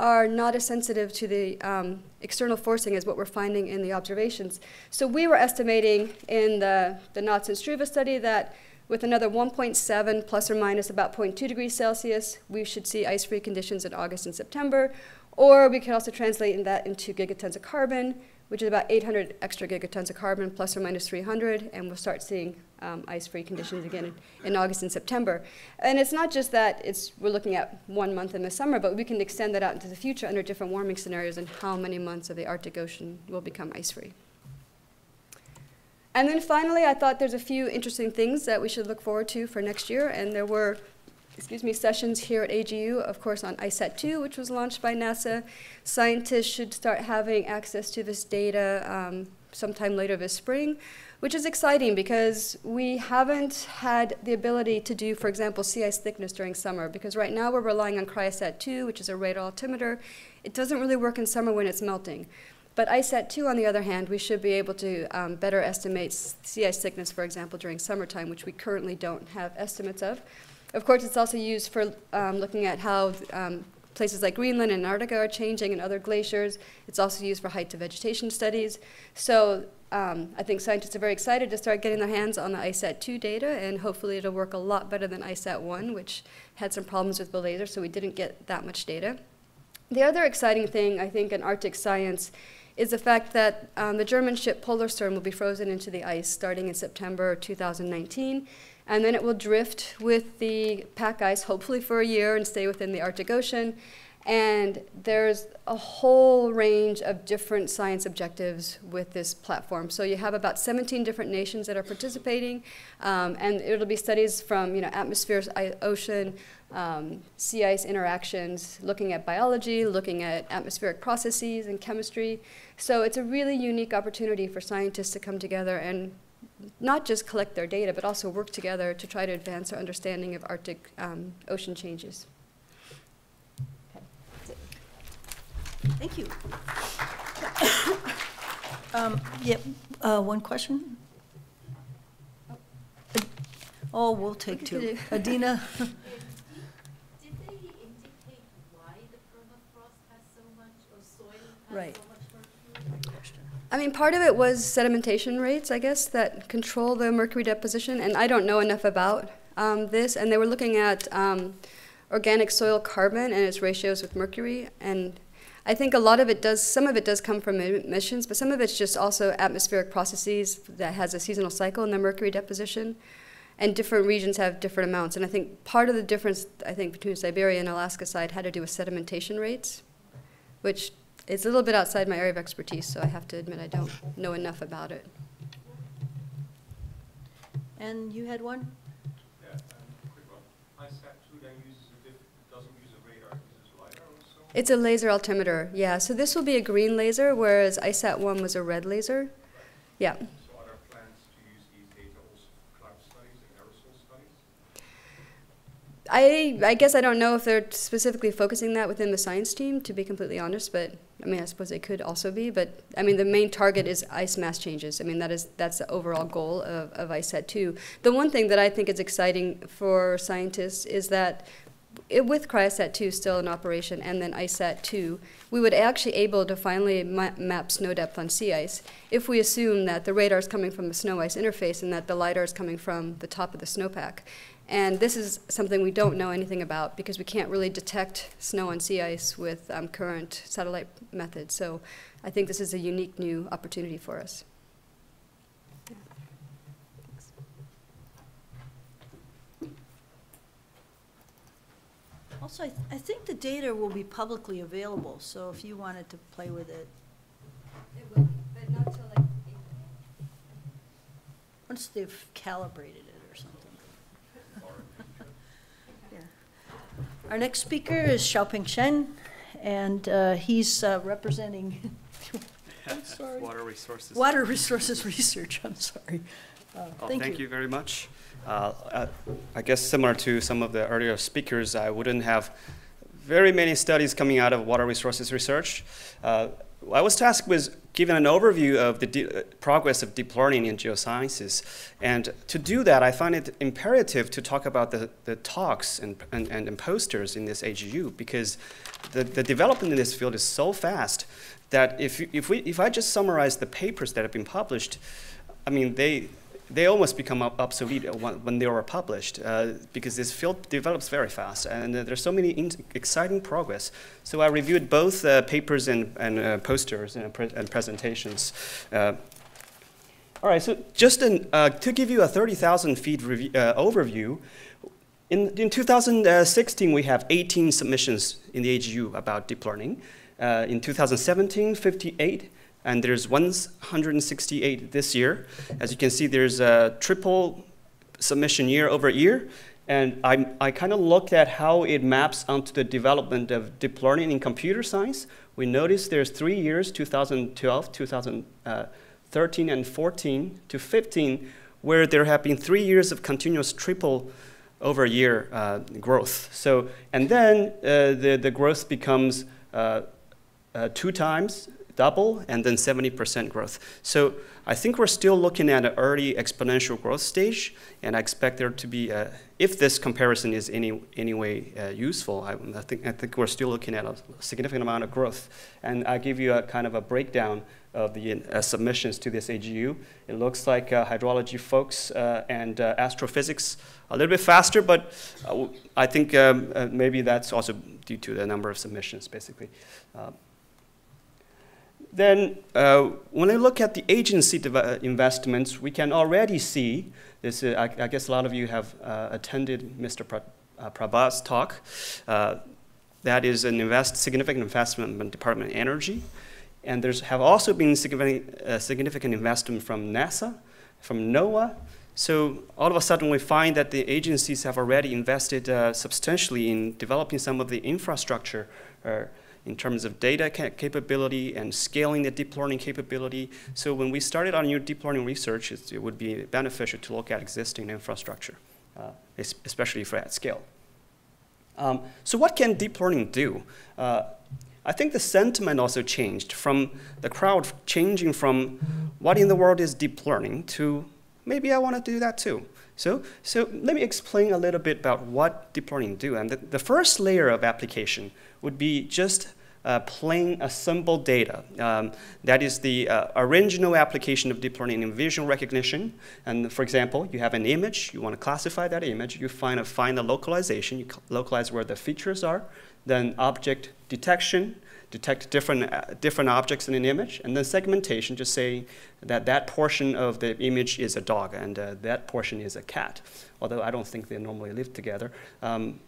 are not as sensitive to the um, external forcing as what we're finding in the observations. So we were estimating in the, the Notz and Stroeve study that with another 1.7 plus or minus about 0.2 degrees Celsius, we should see ice-free conditions in August and September. Or we could also translate that into gigatons of carbon, which is about 800 extra gigatons of carbon, plus or minus 300, and we'll start seeing um, ice-free conditions again in, in, August and September. And it's not just that it's, we're looking at one month in the summer, but we can extend that out into the future under different warming scenarios and how many months of the Arctic Ocean will become ice-free. And then finally, I thought there's a few interesting things that we should look forward to for next year, and there were excuse me, sessions here at AGU, of course, on ICESat-2, which was launched by NASA. Scientists should start having access to this data um, sometime later this spring, which is exciting because we haven't had the ability to do, for example, sea ice thickness during summer, because right now we're relying on CryoSat-2, which is a radar altimeter. It doesn't really work in summer when it's melting. But ICESat-2, on the other hand, we should be able to um, better estimate sea ice thickness, for example, during summertime, which we currently don't have estimates of. Of course, it's also used for um, looking at how um, places like Greenland and Antarctica are changing and other glaciers. It's also used for height to vegetation studies. So um, I think scientists are very excited to start getting their hands on the ICESat-2 data, and hopefully it'll work a lot better than ICESat-1, which had some problems with the laser, so we didn't get that much data. The other exciting thing, I think, in Arctic science is the fact that um, the German ship Polarstern will be frozen into the ice starting in September 2019, and then it will drift with the pack ice, hopefully for a year, and stay within the Arctic Ocean. And there's a whole range of different science objectives with this platform. So you have about 17 different nations that are participating, um, and it'll be studies from you know atmosphere, ocean, um, sea ice interactions, looking at biology, looking at atmospheric processes and chemistry. So it's a really unique opportunity for scientists to come together and not just collect their data, but also work together to try to advance our understanding of Arctic um, ocean changes. Thank you. Um, Yeah, uh, one question? Oh, we'll take two. Adina? Did I mean, part of it was sedimentation rates, I guess, that control the mercury deposition, and I don't know enough about um, this. And they were looking at um, organic soil carbon and its ratios with mercury, and I think a lot of it does, some of it does come from emissions, but some of it's just also atmospheric processes that has a seasonal cycle in the mercury deposition. And different regions have different amounts. And I think part of the difference, I think, between Siberia and Alaska side had to do with sedimentation rates, which is a little bit outside my area of expertise, so I have to admit I don't know enough about it. And you had one? Yeah, um, quick. ICESat-2 then uses a doesn't use a radar, uses LiDAR also? It's a laser altimeter, yeah. So this will be a green laser, whereas ICESat-1 was a red laser. Yeah. So are there plans to use these data also for cloud studies and aerosol studies? I, I guess I don't know if they're specifically focusing that within the science team, to be completely honest, but I mean, I suppose it could also be. But I mean, the main target is ice mass changes. I mean, that is that's the overall goal of, of ICESat-2. The one thing that I think is exciting for scientists is that it, with CryoSat-2 still in operation and then ICESat-2, we would actually able to finally ma map snow depth on sea ice if we assume that the radar is coming from the snow ice interface and that the LiDAR is coming from the top of the snowpack. And this is something we don't know anything about because we can't really detect snow on sea ice with um, current satellite methods. So I think this is a unique new opportunity for us. Also, I, th- I think the data will be publicly available, so if you wanted to play with it, It will, but not till like once they've calibrated it or something. Yeah. Our next speaker is Chaopeng Shen, and uh, he's uh, representing, I'm sorry. Water resources. Water Resources Research, I'm sorry. Uh, Oh, Thank you. very much. Uh, uh, I guess similar to some of the earlier speakers, I wouldn't have very many studies coming out of water resources research. Uh, I was tasked with giving an overview of the progress of deep learning in geosciences. And to do that, I find it imperative to talk about the, the talks and, and, and posters in this AGU because the, the development in this field is so fast that if, if, we, if I just summarize the papers that have been published, I mean, they, they almost become obsolete when, they were published uh, because this field develops very fast and uh, there's so many in- exciting progress. So I reviewed both uh, papers and, and uh, posters and, pre- and presentations. Uh, all right, so just uh, to give you a 30,000 feet uh, overview, in, in 2016 we have 18 submissions in the AGU about deep learning. Uh, in 2017, 58 and there's 168 this year. As you can see, there's a triple submission year over year. And I, I kind of looked at how it maps onto the development of deep learning in computer science. We noticed there's three years, 2012, 2013, and 14 to 15, where there have been three years of continuous triple over year uh, growth. So, and then uh, the, the growth becomes uh, uh, two times double and then 70% growth. So I think we're still looking at an early exponential growth stage, and I expect there to be, a, if this comparison is any, any way uh, useful, I, I, think, I think we're still looking at a significant amount of growth. And I give you a kind of a breakdown of the uh, submissions to this AGU. It looks like uh, hydrology folks uh, and uh, astrophysics a little bit faster, but uh, I think um, uh, maybe that's also due to the number of submissions, basically. Then when I look at the agency investments, we can already see this. I, I, guess a lot of you have attended Mr. Pra Prabhat's talk. that is an invest, significant investment in Department of Energy. And there's have also been significant, uh, significant investment from NASA, from NOAA. So all of a sudden we find that the agencies have already invested uh, substantially in developing some of the infrastructure uh, in terms of data ca capability and scaling the deep learning capability. So when we started our new deep learning research, it would be beneficial to look at existing infrastructure, uh, especially for at scale. Um, so what can deep learning do? Uh, I think the sentiment also changed from the crowd changing from what in the world is deep learning to maybe I want to do that too. So, so let me explain a little bit about what deep learning do. And the, the first layer of application would be just uh, plain assembled data. Um, that is the uh, original application of deep learning in visual recognition. And for example, you have an image, you want to classify that image, you find a, find a localization, you localize where the features are, then object detection, detect different, uh, different objects in an image, and then segmentation, just say that that portion of the image is a dog and uh, that portion is a cat, although I don't think they normally live together. Um,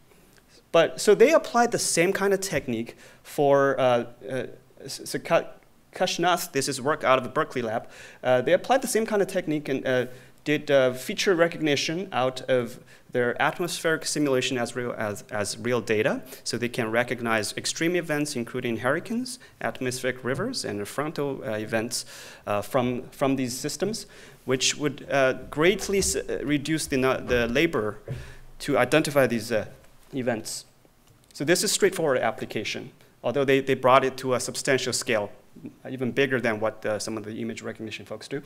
but so they applied the same kind of technique for uh, uh, so Kashinath, this is work out of the Berkeley lab. Uh, they applied the same kind of technique and uh, did uh, feature recognition out of their atmospheric simulation as real, as, as real data, so they can recognize extreme events, including hurricanes, atmospheric rivers, and frontal uh, events uh, from, from these systems, which would uh, greatly uh, reduce the, the labor to identify these uh, events. So this is straightforward application, although they, they brought it to a substantial scale, even bigger than what some of the image recognition folks do.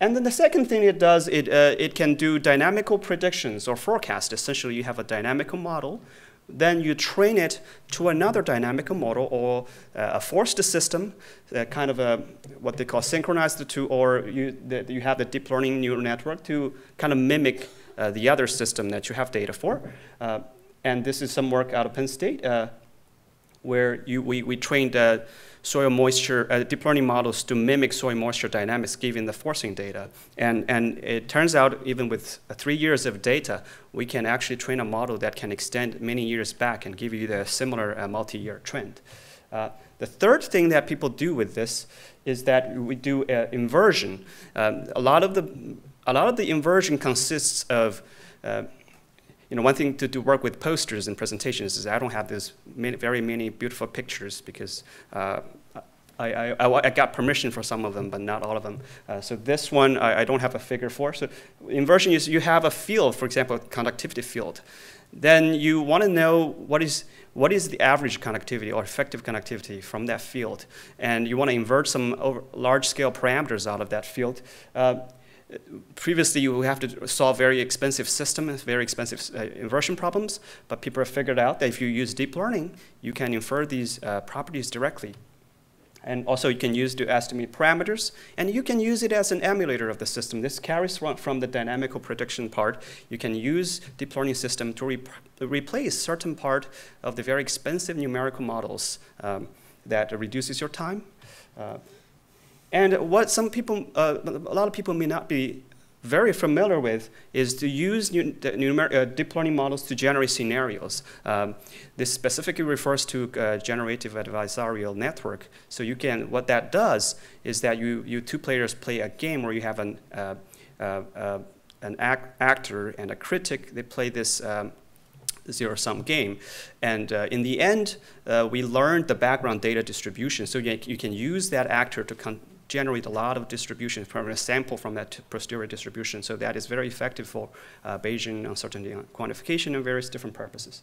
And then the second thing it does, it, uh, it can do dynamical predictions or forecast. Essentially, you have a dynamical model, then you train it to another dynamical model or uh, a forced system, uh, kind of a, what they call synchronized the two, or you, the, you have the deep learning neural network to kind of mimic uh, the other system that you have data for. Uh, and this is some work out of Penn State uh, where you, we, we trained soil moisture, uh, deep learning models to mimic soil moisture dynamics given the forcing data. And, and it turns out even with uh, three years of data, we can actually train a model that can extend many years back and give you the similar uh, multi-year trend. Uh, the third thing that people do with this is that we do uh, inversion. Um, a, lot of the, a lot of the inversion consists of uh, you know, one thing to do work with posters and presentations is I don't have this many, very many beautiful pictures because uh, I, I, I, got permission for some of them, but not all of them. Uh, so this one I, I, don't have a figure for. So inversion is you have a field, for example, conductivity field. Then you want to know what is, what is the average conductivity or effective conductivity from that field. And you want to invert some large-scale parameters out of that field. Uh, previously you have to solve very expensive systems, very expensive uh, inversion problems, but people have figured out that if you use deep learning, you can infer these uh, properties directly. And also you can use to estimate parameters, and you can use it as an emulator of the system. This carries from, the dynamical prediction part. You can use deep learning system to re replace certain part of the very expensive numerical models um, that reduces your time. Uh, and what some people, uh, a lot of people may not be very familiar with is to use uh, deep learning models to generate scenarios. Um, this specifically refers to uh, generative adversarial network. So you can, what that does is that you, you two players play a game where you have an, uh, uh, uh an act actor and a critic. They play this um, zero-sum game. And uh, in the end, uh, we learned the background data distribution. So you, you can use that actor to generate a lot of distribution from a sample from that posterior distribution. So that is very effective for uh, Bayesian uncertainty quantification and various different purposes.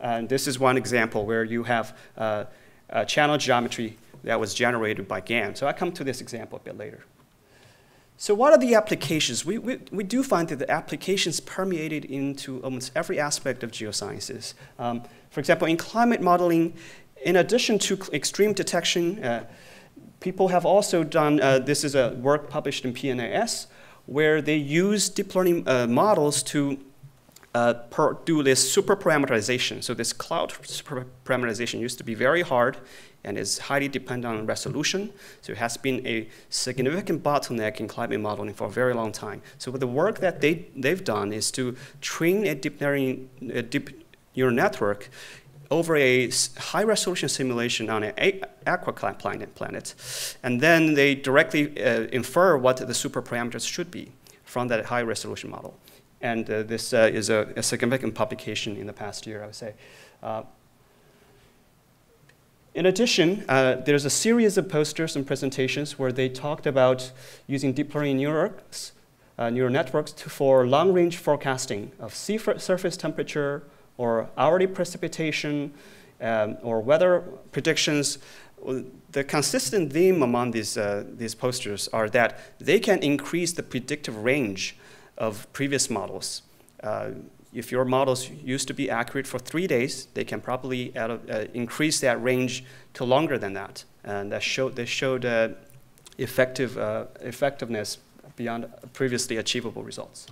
And this is one example where you have uh, channel geometry that was generated by GAN. So I come to this example a bit later. So what are the applications? We, we, we do find that the applications permeated into almost every aspect of geosciences. Um, for example, in climate modeling, in addition to extreme detection, uh, people have also done, uh, this is a work published in PNAS, where they use deep learning uh, models to uh, do this super parameterization. So this cloud super parameterization used to be very hard and is highly dependent on resolution. So it has been a significant bottleneck in climate modeling for a very long time. So the work that they, they've done is to train a deep, learning, a deep neural network over a high resolution simulation on an aqua planet, planet. And then they directly uh, infer what the super parameters should be from that high resolution model. And uh, this uh, is a, a, significant publication in the past year, I would say. Uh, in addition, uh, there's a series of posters and presentations where they talked about using deep learning uh, neural networks to, for long-range forecasting of sea surface temperature, or hourly precipitation um, or weather predictions, the consistent theme among these, uh, these posters are that they can increase the predictive range of previous models. Uh, if your models used to be accurate for three days, they can probably add, uh, increase that range to longer than that. And that showed, they showed uh, effective, uh, effectiveness beyond previously achievable results.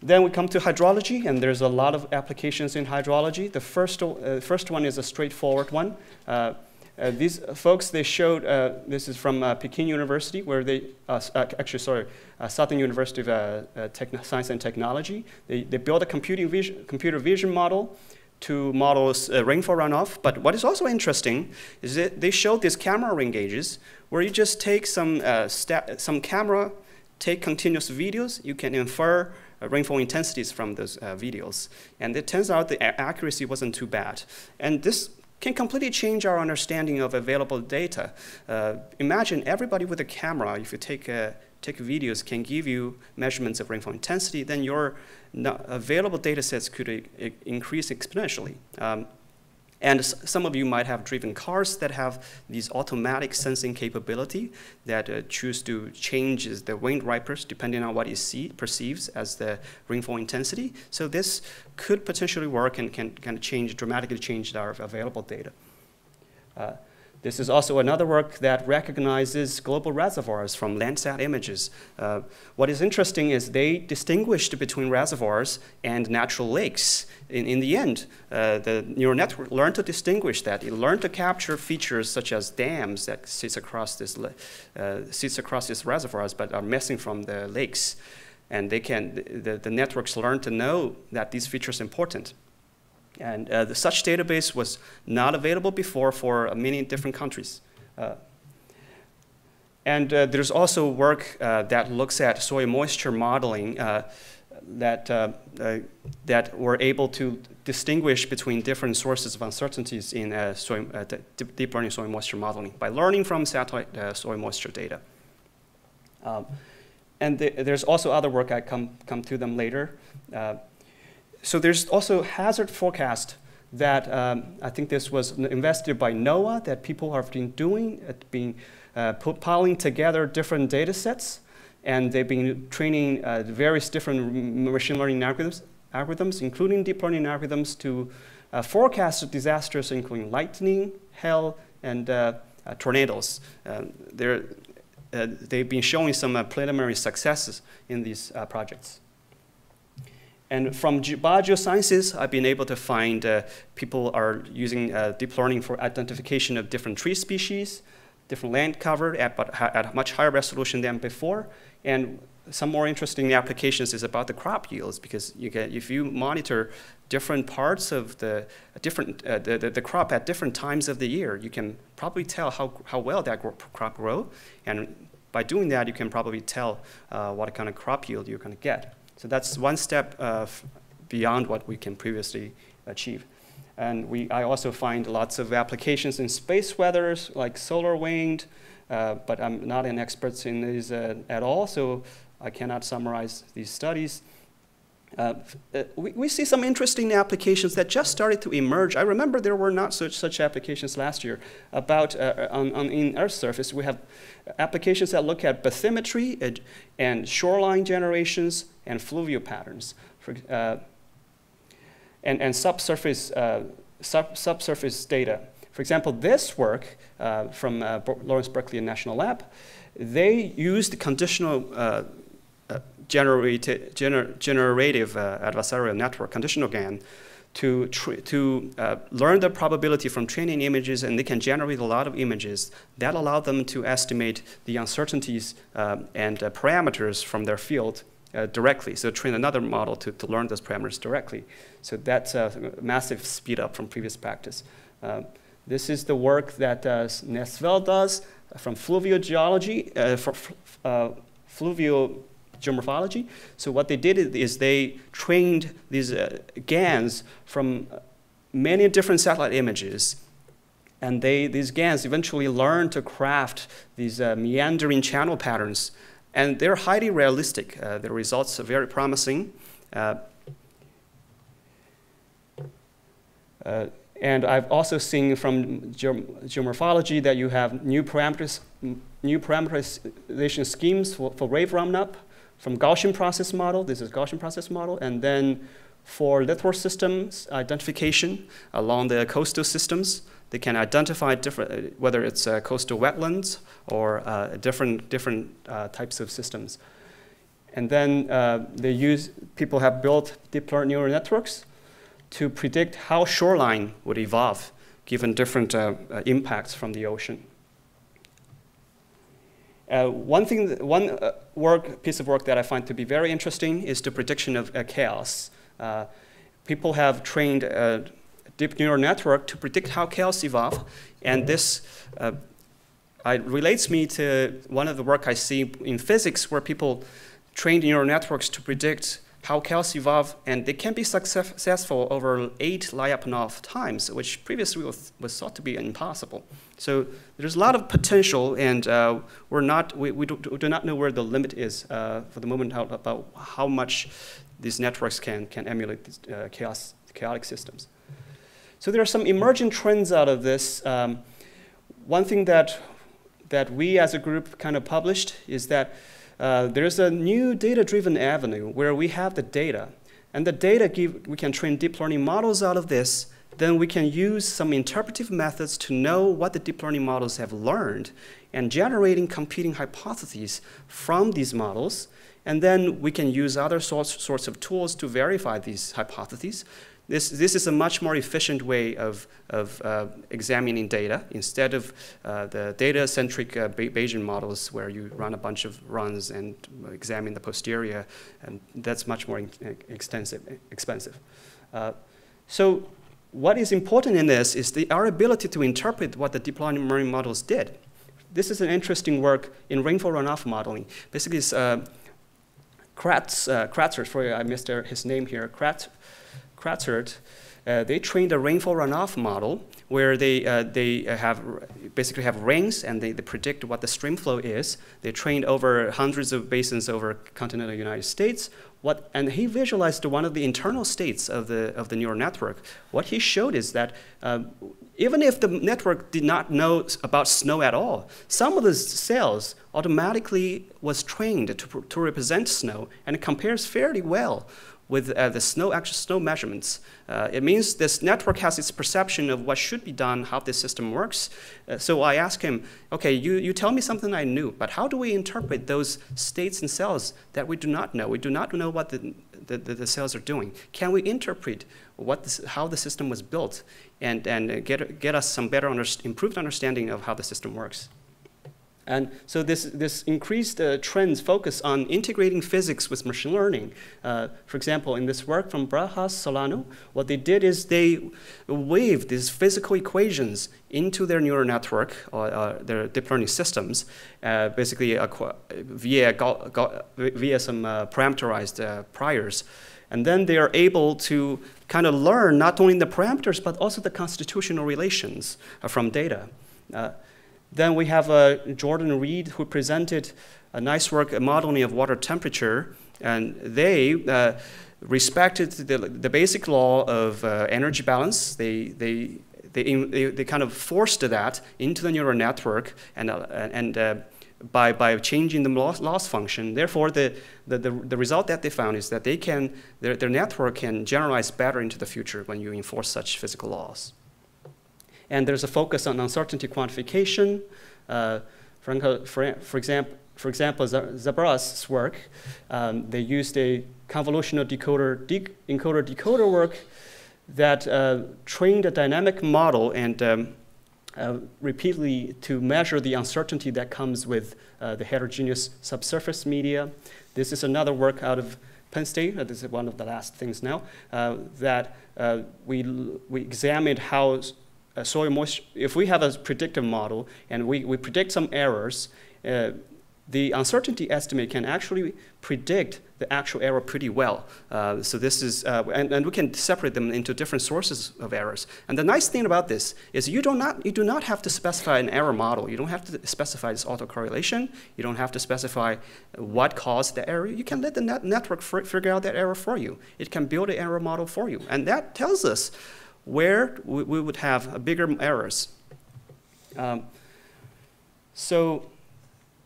Then we come to hydrology, and there's a lot of applications in hydrology. The first, uh, first one is a straightforward one. Uh, uh, these folks, they showed, uh, this is from uh, Peking University, where they, uh, actually, sorry, Southern University of Science and Technology. They, they built a computing vision, computer vision model to model rainfall runoff. But what is also interesting is that they showed these camera ring gauges, where you just take some, some camera, take continuous videos, you can infer rainfall intensities from those uh, videos. And it turns out the accuracy wasn't too bad. And this can completely change our understanding of available data. Uh, imagine everybody with a camera, if you take, uh, take videos, can give you measurements of rainfall intensity, then your available data sets could increase exponentially. Um, and some of you might have driven cars that have these automatic sensing capability that uh, choose to change the wind wipers depending on what it see, perceives as the rainfall intensity. So this could potentially work and can, can change, dramatically change our available data. Uh, this is also another work that recognizes global reservoirs from Landsat images. Uh, what is interesting is they distinguished between reservoirs and natural lakes. In, in the end, uh, the neural network learned to distinguish that. It learned to capture features such as dams that sits across this uh, sits across these reservoirs, but are missing from the lakes. And they can the, the networks learn to know that these features are important. And uh, the, such database was not available before for many different countries. Uh, and uh, there's also work uh, that looks at soil moisture modeling uh, that, uh, that were able to distinguish between different sources of uncertainties in deep learning soil moisture modeling by learning from satellite soil moisture data. Um, and th there's also other work, I come, come to them later, so there's also hazard forecast that um, I think this was invested by NOAA that people have been doing, at being uh, piling together different data sets, and they've been training uh, various different machine learning algorithms, algorithms, including deep learning algorithms to uh, forecast disasters, including lightning, hail, and uh, uh, tornadoes. Uh, they've been showing some preliminary successes in these projects. And from biogeosciences, I've been able to find uh, people are using uh, deep learning for identification of different tree species, different land cover at, but at a much higher resolution than before. And some more interesting applications is about the crop yields because you if you monitor different parts of the different uh, the, the, the, crop at different times of the year, you can probably tell how, how well that crop grow. And by doing that, you can probably tell uh, what kind of crop yield you're going to get. So that's one step uh, beyond what we can previously achieve. And we, I also find lots of applications in space weather, like solar wind, uh, but I'm not an expert in these uh, at all, so I cannot summarize these studies. Uh, uh, we, we see some interesting applications that just started to emerge. I remember there were not such, such applications last year. About uh, on, on in Earth's surface, we have applications that look at bathymetry and, and shoreline generations and fluvial patterns. For, uh, and, and subsurface, uh, sub, subsurface data. For example, this work uh, from uh, Lawrence Berkeley National Lab, they used conditional generative, gener generative uh, adversarial network, conditional GAN, to, to uh, learn the probability from training images, and they can generate a lot of images. That allow them to estimate the uncertainties uh, and uh, parameters from their field uh, directly. So train another model to, to learn those parameters directly. So that's a massive speed up from previous practice. Uh, this is the work that Nesvold does from fluvial geology, for fluvial geomorphology. So what they did is they trained these uh, GANs from many different satellite images. And they, these GANs eventually learned to craft these uh, meandering channel patterns. And they're highly realistic. Uh, the results are very promising. Uh, uh, and I've also seen from geomorphology that you have new parameters, new parameterization schemes for, for wave run-up from Gaussian process model, this is Gaussian process model, and then for littoral systems identification along the coastal systems, they can identify different, uh, whether it's uh, coastal wetlands or uh, different, different uh, types of systems. And then uh, they use, people have built deep learning neural networks to predict how shoreline would evolve given different uh, impacts from the ocean. Uh, one thing, one uh, work, piece of work that I find to be very interesting is the prediction of uh, chaos. Uh, people have trained a deep neural network to predict how chaos evolve, and this uh, relates me to one of the work I see in physics where people train neural networks to predict how chaos evolve, and they can be successful over eight Lyapunov times, which previously was, was thought to be impossible. So there's a lot of potential, and uh, we're not, we, we, do, do, not know where the limit is uh, for the moment how, about how much these networks can, can emulate these uh, chaos, chaotic systems. So there are some emerging trends out of this. Um, one thing that, that we as a group kind of published is that uh, there's a new data-driven avenue where we have the data. And the data, give, we can train deep learning models out of this. Then we can use some interpretive methods to know what the deep learning models have learned and generating competing hypotheses from these models. And then we can use other sorts, sorts of tools to verify these hypotheses this, this is a much more efficient way of, of uh, examining data instead of uh, the data-centric uh, Bayesian models where you run a bunch of runs and examine the posterior, and that's much more extensive, expensive. Uh, so what is important in this is the, our ability to interpret what the deep learning models did. This is an interesting work in rainfall runoff modeling. Basically, it's uh, Kratz, uh, Kratzer, sorry, I missed his name here, Kratz, Kratzert, uh, they trained a rainfall runoff model where they, uh, they have basically have rings and they, they predict what the stream flow is. They trained over hundreds of basins over continental United States. What, and he visualized one of the internal states of the, of the neural network. What he showed is that uh, even if the network did not know about snow at all, some of the cells automatically was trained to, to represent snow and it compares fairly well with uh, the snow, actual snow measurements. Uh, it means this network has its perception of what should be done, how this system works. Uh, so I ask him, okay, you, you tell me something I knew, but how do we interpret those states and cells that we do not know? We do not know what the, the, the cells are doing. Can we interpret what this, how the system was built and, and get, get us some better, under, improved understanding of how the system works? And so this, this increased uh, trends focus on integrating physics with machine learning. Uh, for example, in this work from Barajas Solano, what they did is they waved these physical equations into their neural network or uh, their deep learning systems, uh, basically via, via some uh, parameterized uh, priors. And then they are able to kind of learn not only the parameters, but also the constitutional relations from data. Then we have uh, Jordan Read, who presented a nice work modeling of water temperature And they uh, respected the, the basic law of uh, energy balance. They, they, they, they, they, kind of forced that into the neural network and, uh, and uh, by, by changing the loss, loss function. Therefore, the, the, the, the, result that they found is that they can, their, their network can generalize better into the future when you enforce such physical laws. And there's a focus on uncertainty quantification. Uh, for, for, example, for example, Zabaras's work, um, they used a convolutional decoder, de encoder decoder work that uh, trained a dynamic model and um, uh, repeatedly to measure the uncertainty that comes with uh, the heterogeneous subsurface media. This is another work out of Penn State, uh, this is one of the last things now, uh, that uh, we, we examined how soil moisture, if we have a predictive model and we, we predict some errors, the uncertainty estimate can actually predict the actual error pretty well. Uh, so this is, uh, and, and we can separate them into different sources of errors. And the nice thing about this is you do not, you do not have to specify an error model. You don't have to specify this autocorrelation. You don't have to specify what caused the error. You can let the net network figure out that error for you. It can build an error model for you. And that tells us where we, would have bigger errors. Um, so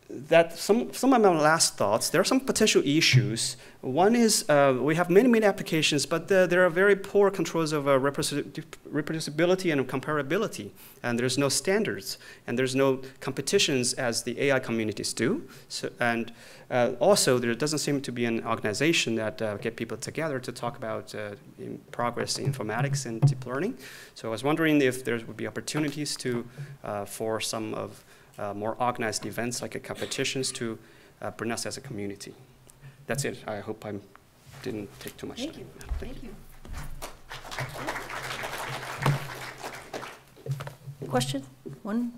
that some, some of my last thoughts, there are some potential issues. One is uh, we have many, many applications, but the, there are very poor controls of uh, reproducibility and comparability. And there's no standards, and there's no competitions as the AI communities do. So, and uh, also, there doesn't seem to be an organization that uh, get people together to talk about uh, in progress in informatics and deep learning. So I was wondering if there would be opportunities to, uh, for some of uh, more organized events like competitions to uh, bring us as a community. That's it. I hope I didn't take too much Thank time. You. Thank, Thank you. Question? One?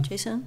Jason?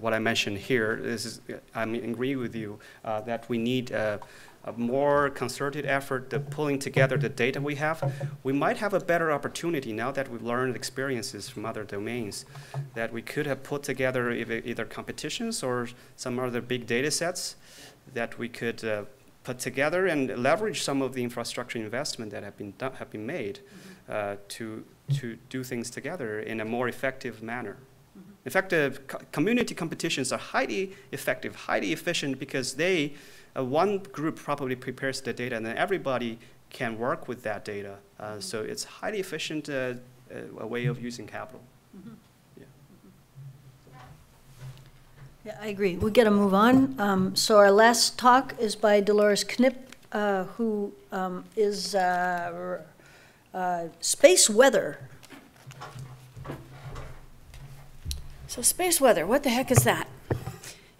what I mentioned here. This is, I agree with you uh, that we need a, a, more concerted effort to pulling together the data we have. We might have a better opportunity now that we've learned experiences from other domains that we could have put together either competitions or some other big data sets that we could uh, put together and leverage some of the infrastructure investment that have been, have been made uh, to to do things together in a more effective manner. In fact, co community competitions are highly effective, highly efficient because they, uh, one group probably prepares the data and then everybody can work with that data. Uh, mm -hmm. So it's highly efficient uh, uh, a way of using capital. Mm -hmm. yeah. yeah, I agree. We got to move on. Um, so our last talk is by Dolores Knipp, uh, who um, is uh, space weather. So, space weather, what the heck is that?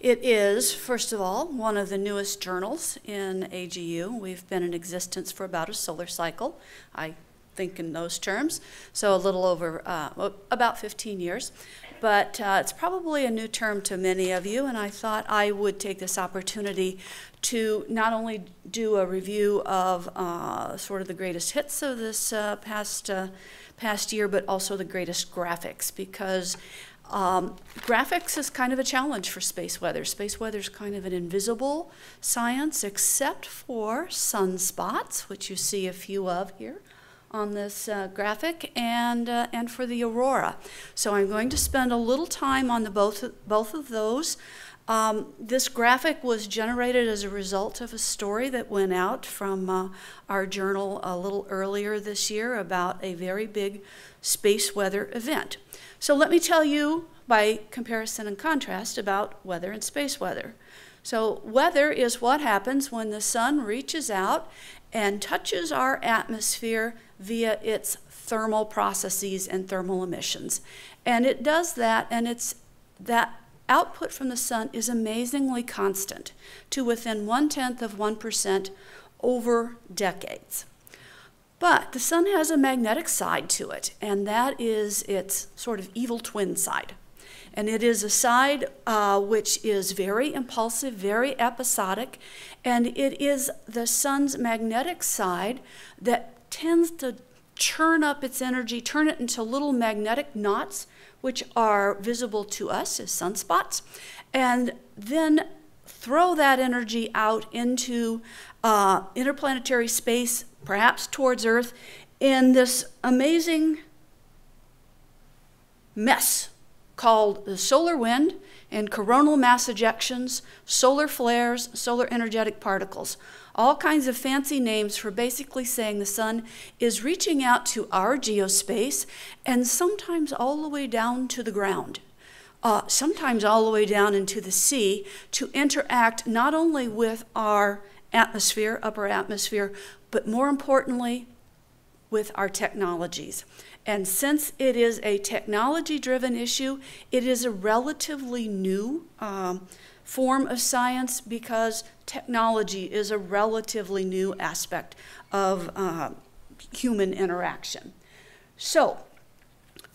It is, first of all, one of the newest journals in AGU. We've been in existence for about a solar cycle. I think in those terms. So a little over, uh, about 15 years. But uh, it's probably a new term to many of you, and I thought I would take this opportunity to not only do a review of uh, sort of the greatest hits of this uh, past, uh, past year, but also the greatest graphics, because um, graphics is kind of a challenge for space weather. Space weather is kind of an invisible science, except for sunspots, which you see a few of here on this uh, graphic and, uh, and for the aurora. So I'm going to spend a little time on the both, both of those. Um, this graphic was generated as a result of a story that went out from uh, our journal a little earlier this year about a very big space weather event. So let me tell you by comparison and contrast about weather and space weather. So weather is what happens when the sun reaches out and touches our atmosphere via its thermal processes and thermal emissions. And it does that, and it's that output from the sun is amazingly constant to within one tenth of 1% over decades. But the sun has a magnetic side to it, and that is its sort of evil twin side. And it is a side uh, which is very impulsive, very episodic, and it is the sun's magnetic side that tends to churn up its energy, turn it into little magnetic knots, which are visible to us as sunspots, and then throw that energy out into uh, interplanetary space, perhaps towards Earth, in this amazing mess called the solar wind and coronal mass ejections, solar flares, solar energetic particles. All kinds of fancy names for basically saying the sun is reaching out to our geospace and sometimes all the way down to the ground. Uh, sometimes all the way down into the sea to interact not only with our atmosphere, upper atmosphere, but more importantly, with our technologies. And since it is a technology driven issue, it is a relatively new um, form of science because technology is a relatively new aspect of uh, human interaction. So,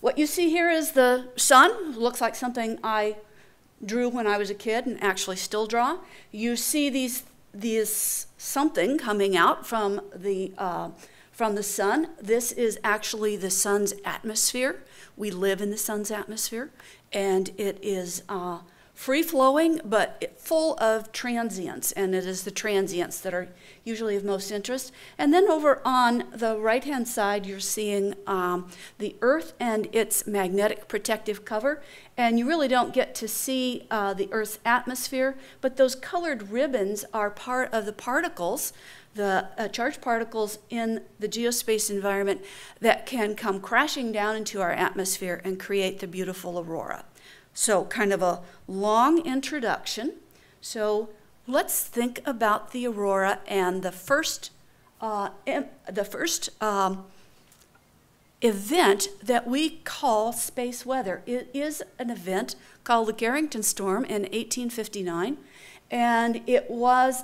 what you see here is the sun. Looks like something I drew when I was a kid and actually still draw. You see these, these something coming out from the uh, from the sun. This is actually the sun's atmosphere. We live in the sun's atmosphere, and it is uh, free flowing, but full of transients, and it is the transients that are usually of most interest. And then over on the right hand side, you're seeing um, the Earth and its magnetic protective cover. And you really don't get to see uh, the Earth's atmosphere, but those colored ribbons are part of the particles the uh, charged particles in the geospace environment that can come crashing down into our atmosphere and create the beautiful aurora. So, kind of a long introduction. So, let's think about the aurora and the first, uh, the first um, event that we call space weather. It is an event called the Carrington Storm in 1859, and it was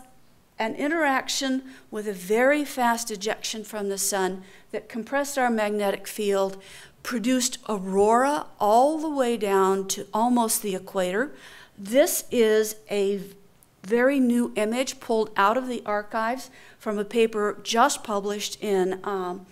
an interaction with a very fast ejection from the sun that compressed our magnetic field, produced aurora all the way down to almost the equator. This is a very new image pulled out of the archives from a paper just published in um,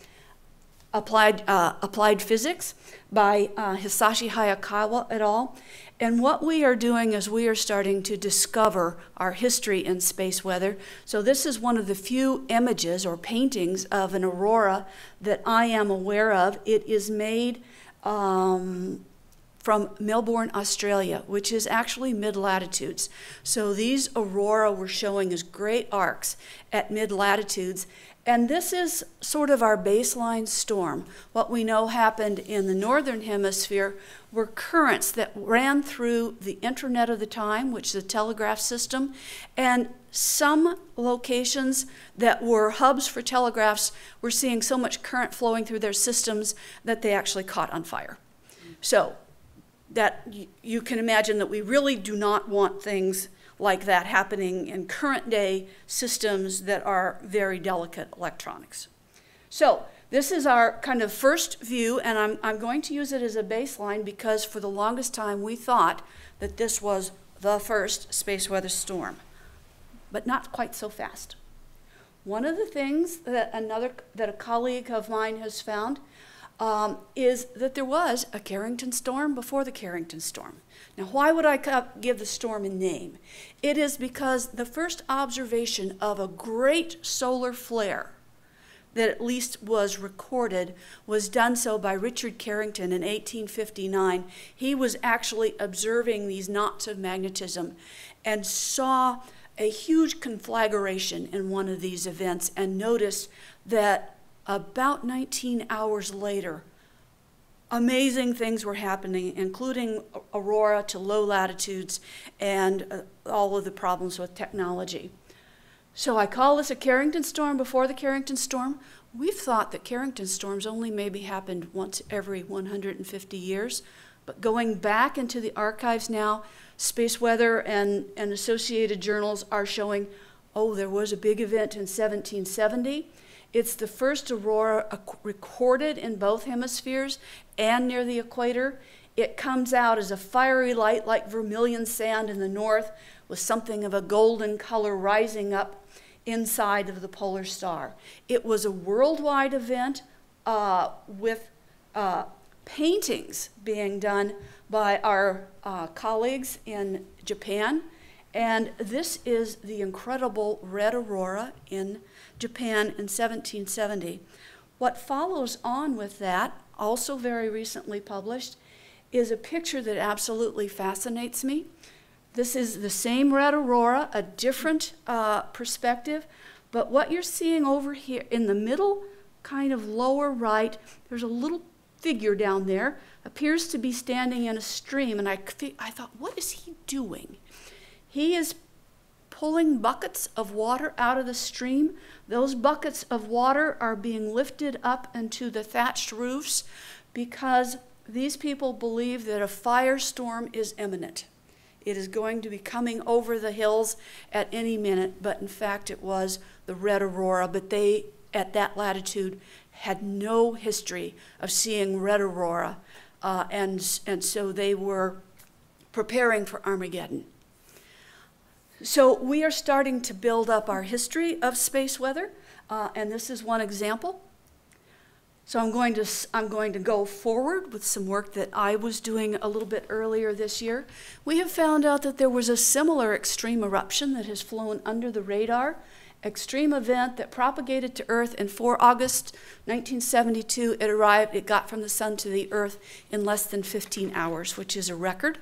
applied, uh, applied Physics by uh, Hisashi Hayakawa et al. And what we are doing is we are starting to discover our history in space weather. So this is one of the few images or paintings of an aurora that I am aware of. It is made um, from Melbourne, Australia, which is actually mid latitudes. So these aurora we're showing as great arcs at mid latitudes. And this is sort of our baseline storm. What we know happened in the northern hemisphere were currents that ran through the internet of the time, which is a telegraph system, and some locations that were hubs for telegraphs were seeing so much current flowing through their systems that they actually caught on fire. So that you can imagine that we really do not want things like that happening in current day systems that are very delicate electronics. So this is our kind of first view, and I'm, I'm going to use it as a baseline because for the longest time we thought that this was the first space weather storm, but not quite so fast. One of the things that another that a colleague of mine has found um, is that there was a Carrington storm before the Carrington storm. Now, why would I give the storm a name? It is because the first observation of a great solar flare that at least was recorded was done so by Richard Carrington in 1859. He was actually observing these knots of magnetism and saw a huge conflagration in one of these events and noticed that about 19 hours later, amazing things were happening, including aurora to low latitudes and uh, all of the problems with technology. So I call this a Carrington storm before the Carrington storm. We've thought that Carrington storms only maybe happened once every 150 years, but going back into the archives now, Space Weather and, and associated journals are showing, oh, there was a big event in 1770. It's the first aurora recorded in both hemispheres and near the equator. It comes out as a fiery light like vermilion sand in the north with something of a golden color rising up inside of the polar star. It was a worldwide event uh, with uh, paintings being done by our uh, colleagues in Japan. And this is the incredible red aurora in Japan in 1770. What follows on with that, also very recently published, is a picture that absolutely fascinates me. This is the same red aurora, a different uh, perspective, but what you're seeing over here in the middle, kind of lower right, there's a little figure down there, appears to be standing in a stream, and I, I thought, what is he doing? He is pulling buckets of water out of the stream. Those buckets of water are being lifted up into the thatched roofs because these people believe that a firestorm is imminent. It is going to be coming over the hills at any minute, but in fact it was the red aurora. But they, at that latitude, had no history of seeing red aurora, uh, and, and so they were preparing for Armageddon. So we are starting to build up our history of space weather, uh, and this is one example. So I'm going to I'm going to go forward with some work that I was doing a little bit earlier this year. We have found out that there was a similar extreme eruption that has flown under the radar, extreme event that propagated to Earth in 4 August 1972. It arrived, it got from the sun to the Earth in less than 15 hours, which is a record.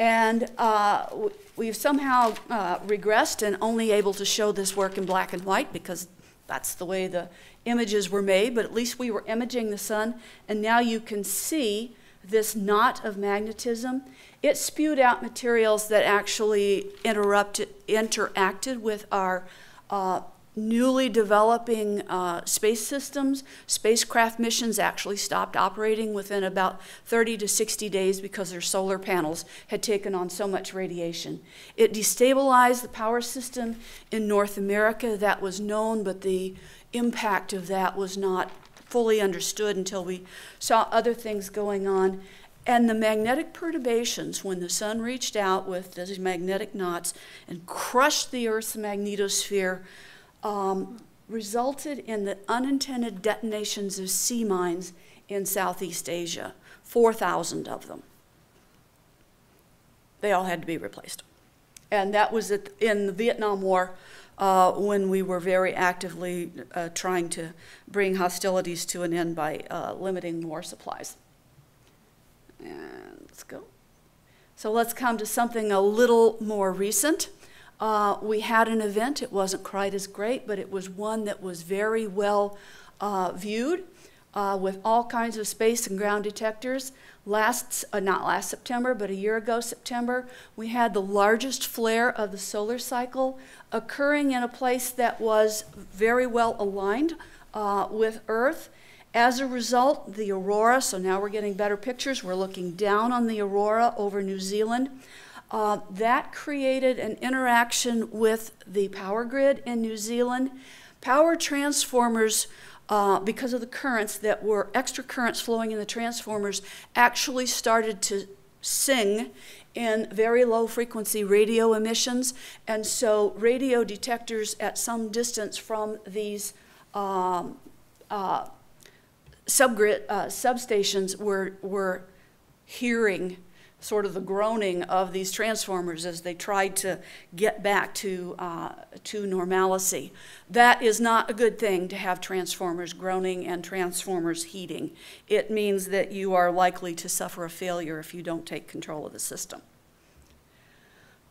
And uh, we've somehow uh, regressed and only able to show this work in black and white because that's the way the images were made, but at least we were imaging the sun, and now you can see this knot of magnetism. It spewed out materials that actually interrupted, interacted with our uh, newly developing uh, space systems. Spacecraft missions actually stopped operating within about 30 to 60 days because their solar panels had taken on so much radiation. It destabilized the power system in North America. That was known, but the impact of that was not fully understood until we saw other things going on. And the magnetic perturbations, when the sun reached out with those magnetic knots and crushed the Earth's magnetosphere, um, resulted in the unintended detonations of sea mines in Southeast Asia, 4,000 of them. They all had to be replaced. And that was in the Vietnam War uh, when we were very actively uh, trying to bring hostilities to an end by uh, limiting war supplies. And let's go. So let's come to something a little more recent. Uh, we had an event, it wasn't quite as great, but it was one that was very well uh, viewed uh, with all kinds of space and ground detectors. Last, uh, not last September, but a year ago, September, we had the largest flare of the solar cycle occurring in a place that was very well aligned uh, with Earth. As a result, the aurora, so now we're getting better pictures, we're looking down on the aurora over New Zealand. Uh, that created an interaction with the power grid in New Zealand. Power transformers uh, because of the currents that were extra currents flowing in the transformers, actually started to sing in very low frequency radio emissions. And so, radio detectors at some distance from these um, uh, subgrid uh, substations were, were hearing sort of the groaning of these transformers as they tried to get back to, uh, to normalcy. That is not a good thing to have transformers groaning and transformers heating. It means that you are likely to suffer a failure if you don't take control of the system.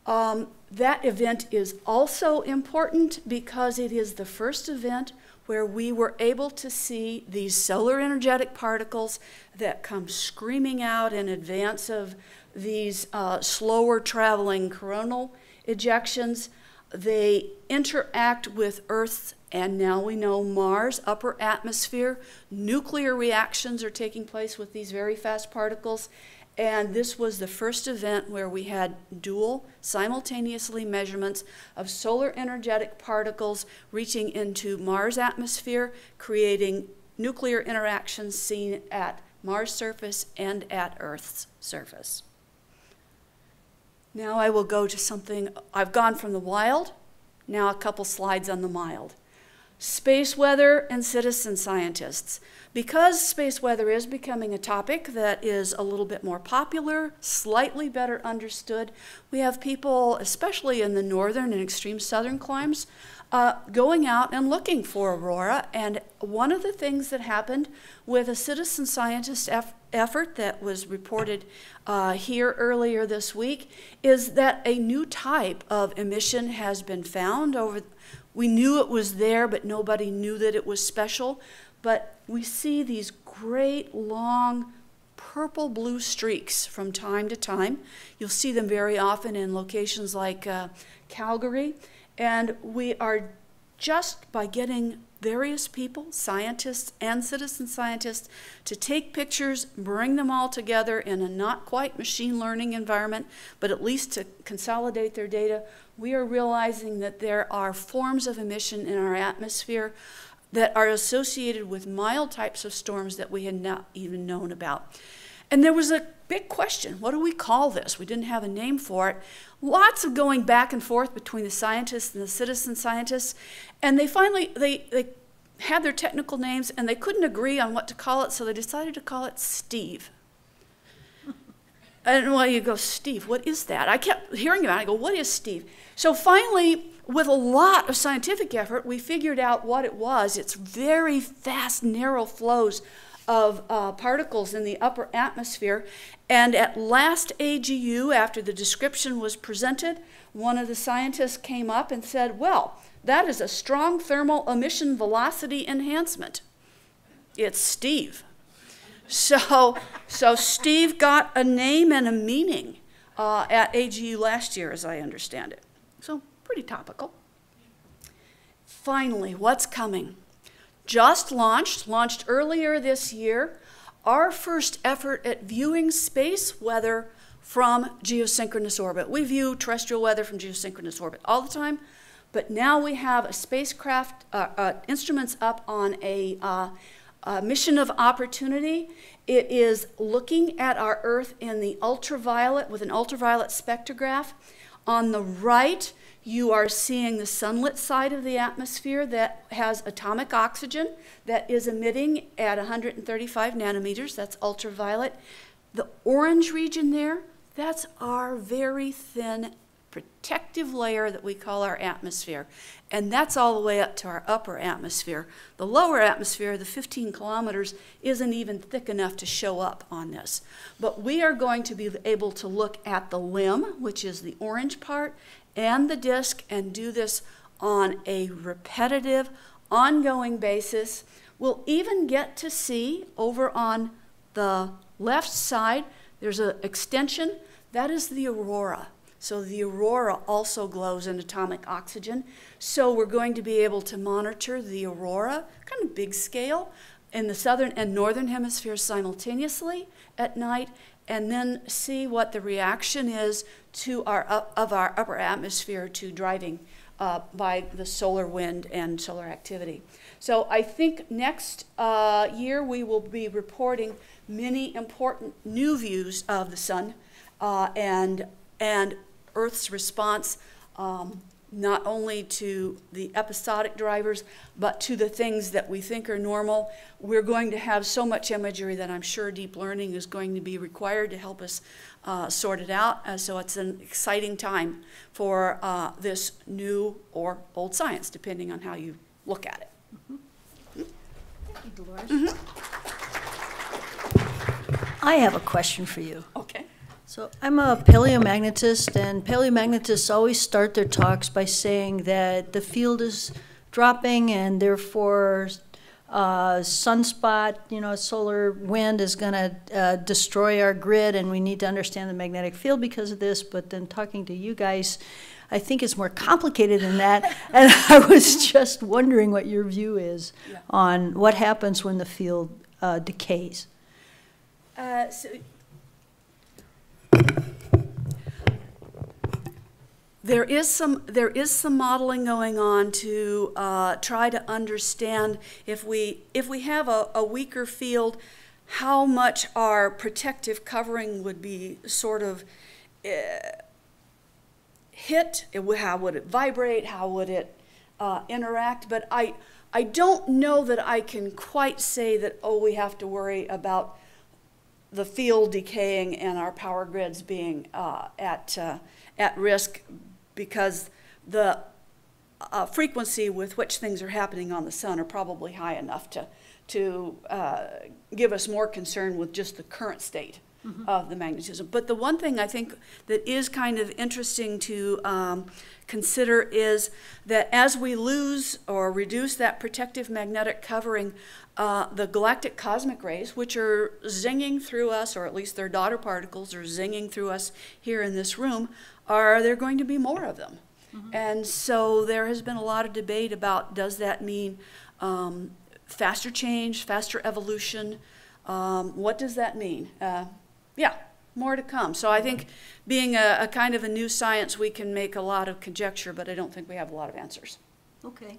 Um, that event is also important because it is the first event where we were able to see these solar energetic particles that come screaming out in advance of these uh, slower traveling coronal ejections. They interact with Earth's and now we know Mars' upper atmosphere. Nuclear reactions are taking place with these very fast particles. And this was the first event where we had dual, simultaneously measurements of solar energetic particles reaching into Mars' atmosphere, creating nuclear interactions seen at Mars' surface and at Earth's surface. Now I will go to something, I've gone from the wild, now a couple slides on the mild. Space weather and citizen scientists. Because space weather is becoming a topic that is a little bit more popular, slightly better understood, we have people, especially in the northern and extreme southern climes, uh, going out and looking for aurora. And one of the things that happened with a citizen scientist eff effort that was reported uh, here earlier this week is that a new type of emission has been found over. We knew it was there, but nobody knew that it was special. But we see these great long purple blue streaks from time to time. You'll see them very often in locations like uh, Calgary. And we are just by getting various people, scientists and citizen scientists, to take pictures, bring them all together in a not quite machine learning environment, but at least to consolidate their data, we are realizing that there are forms of emission in our atmosphere that are associated with mild types of storms that we had not even known about. And there was a big question what do we call this? We didn't have a name for it. Lots of going back and forth between the scientists and the citizen scientists. And they finally they, they had their technical names and they couldn't agree on what to call it, so they decided to call it Steve. And well, you go, Steve, what is that? I kept hearing about it. I go, what is Steve? So finally, with a lot of scientific effort, we figured out what it was. It's very fast, narrow flows of uh, particles in the upper atmosphere. And at last AGU, after the description was presented, one of the scientists came up and said, Well, that is a strong thermal emission velocity enhancement. It's Steve. So, so Steve got a name and a meaning uh, at AGU last year, as I understand it. So, pretty topical. Finally, what's coming? Just launched, launched earlier this year, our first effort at viewing space weather from geosynchronous orbit. We view terrestrial weather from geosynchronous orbit all the time, but now we have a spacecraft, uh, uh, instruments up on a, uh, a mission of opportunity. It is looking at our Earth in the ultraviolet with an ultraviolet spectrograph. On the right, you are seeing the sunlit side of the atmosphere that has atomic oxygen that is emitting at 135 nanometers. That's ultraviolet. The orange region there, that's our very thin protective layer that we call our atmosphere. And that's all the way up to our upper atmosphere. The lower atmosphere, the 15 kilometers, isn't even thick enough to show up on this. But we are going to be able to look at the limb, which is the orange part, and the disk, and do this on a repetitive, ongoing basis. We'll even get to see over on the left side, there's an extension. That is the aurora. So the aurora also glows in atomic oxygen. So we're going to be able to monitor the aurora, kind of big scale, in the southern and northern hemispheres simultaneously at night, and then see what the reaction is to our of our upper atmosphere to driving uh, by the solar wind and solar activity. So I think next uh, year we will be reporting many important new views of the sun uh, and and Earth's response um, not only to the episodic drivers, but to the things that we think are normal. We're going to have so much imagery that I'm sure deep learning is going to be required to help us uh, sort it out. Uh, so it's an exciting time for uh, this new or old science, depending on how you look at it. Thank you, Delores. I have a question for you. Okay. So I'm a paleomagnetist, and paleomagnetists always start their talks by saying that the field is dropping, and therefore uh, sunspot, you know, solar wind is going to uh, destroy our grid, and we need to understand the magnetic field because of this. But then talking to you guys, I think it's more complicated than that, and I was just wondering what your view is Yeah. on what happens when the field uh, decays. Uh, so there is some there is some modeling going on to uh, try to understand if we if we have a, a weaker field, how much our protective covering would be sort of uh, hit. It, how would it vibrate? How would it uh, interact? But I I don't know that I can quite say that oh we have to worry about the field decaying and our power grids being uh, at, uh, at risk because the uh, frequency with which things are happening on the sun are probably high enough to, to uh, give us more concern with just the current state of the magnetism. But the one thing I think that is kind of interesting to um, consider is that as we lose or reduce that protective magnetic covering, uh, the galactic cosmic rays, which are zinging through us, or at least their daughter particles are zinging through us here in this room, are there going to be more of them? And so there has been a lot of debate about does that mean um, faster change, faster evolution? Um, what does that mean? Uh, yeah, more to come. So I think being a, a kind of a new science, we can make a lot of conjecture, but I don't think we have a lot of answers. Okay.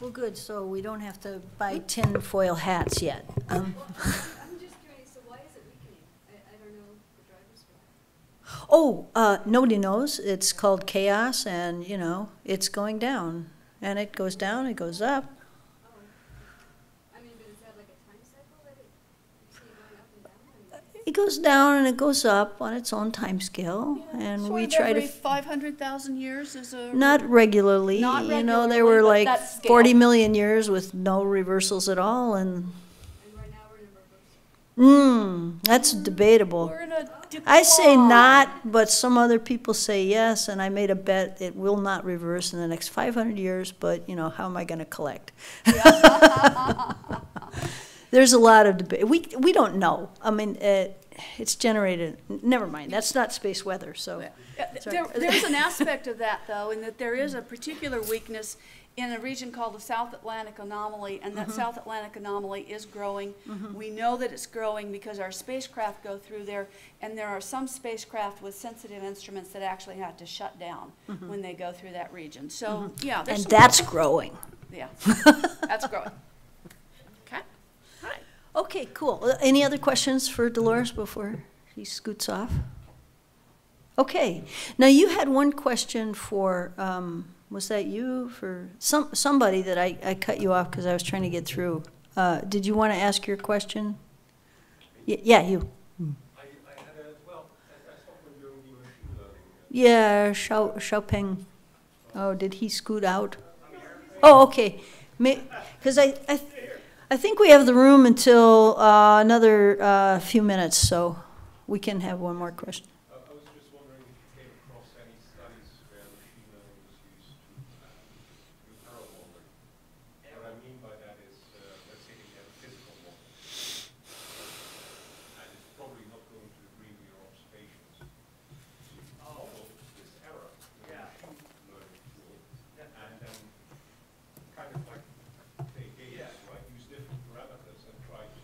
Well, good, so we don't have to buy tin foil hats yet. Um, I'm just curious, so why is it weakening? I, I don't know the drivers for that. Oh, uh, nobody knows. It's called chaos, and, you know, it's going down. And it goes down, it goes up. Oh. I mean, but is that like a time cycle that it, you see it going up and down? and- It goes down and it goes up on its own time scale, and Sort we of try to. every f- 500,000 years is a. Not regularly, Not you know, there regularly, were like 40 million years with no reversals at all, and, And right now we're in a reversal. mm, that's debatable. We're in a I say not, but some other people say yes, and I made a bet it will not reverse in the next 500 years, but, you know, how am I going to collect? There's a lot of debate. We, we don't know. I mean, uh, it's generated, never mind, that's not space weather, so. Yeah, There, there's an aspect of that, though, in that there is a particular weakness in a region called the South Atlantic Anomaly, and Mm-hmm. that South Atlantic Anomaly is growing. We know that it's growing because our spacecraft go through there, and there are some spacecraft with sensitive instruments that actually have to shut down when they go through that region. So, yeah, Mm-hmm. there's And some- that's growing. Yeah, that's growing. Okay, all right. Okay, cool. Uh, Any other questions for Delores before he scoots off? Okay, now you had one question for, um, was that you, for some, somebody that I, I cut you off because I was trying to get through. Uh, did you want to ask your question? Y- Yeah, you. I, I had a, well, I, I stopped when during the machine learning. Yeah, Xiao, Chaopeng. Oh, did he scoot out? Oh, okay. Because I, I, I think we have the room until uh, another uh, few minutes, so we can have one more question. I, I was just wondering if you came across any studies where machine learning was used to uh, do error modeling. What I mean by that is, uh, let's say that you have a physical model. And it's probably not going to agree with your observations. So you model this error with a machine learning tool. And then kind of like play games, right? Use different parameters and try to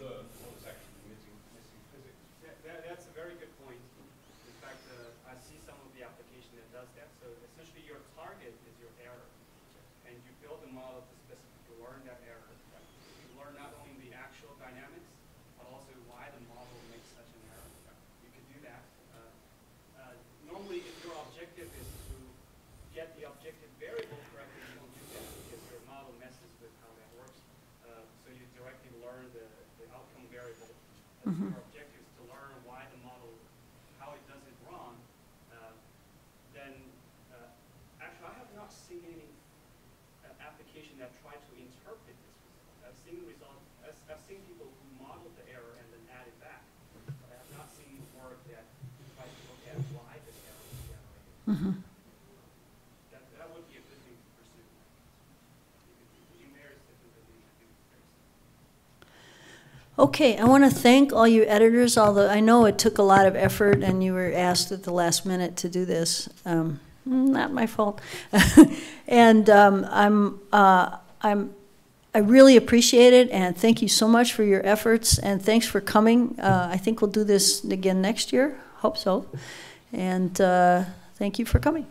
learn what is actually missing, missing physics. That, that, that's a very good point. In fact, uh, I see some of the application that does that. So essentially, your target is your error, and you build a model to specifically learn that error. You learn not only the actual dynamics, but also why the model makes such an error. You could do that. Uh, uh, normally, if your objective is to our objective is to learn why the model, how it does it wrong, uh, then uh, actually I have not seen any uh, application that tried to interpret this result. I've seen result, I've, I've seen people who modeled the error and then added back, but I have not seen work that tried to look at why the error was generated. That, that would be a good thing to pursue. Using various systems that we introduced very soon. Okay, I want to thank all you editors, although I know it took a lot of effort and you were asked at the last minute to do this. Um, not my fault. and um, I'm, uh, I'm, I really appreciate it and thank you so much for your efforts and thanks for coming. Uh, I think we'll do this again next year. Hope so. And uh, thank you for coming.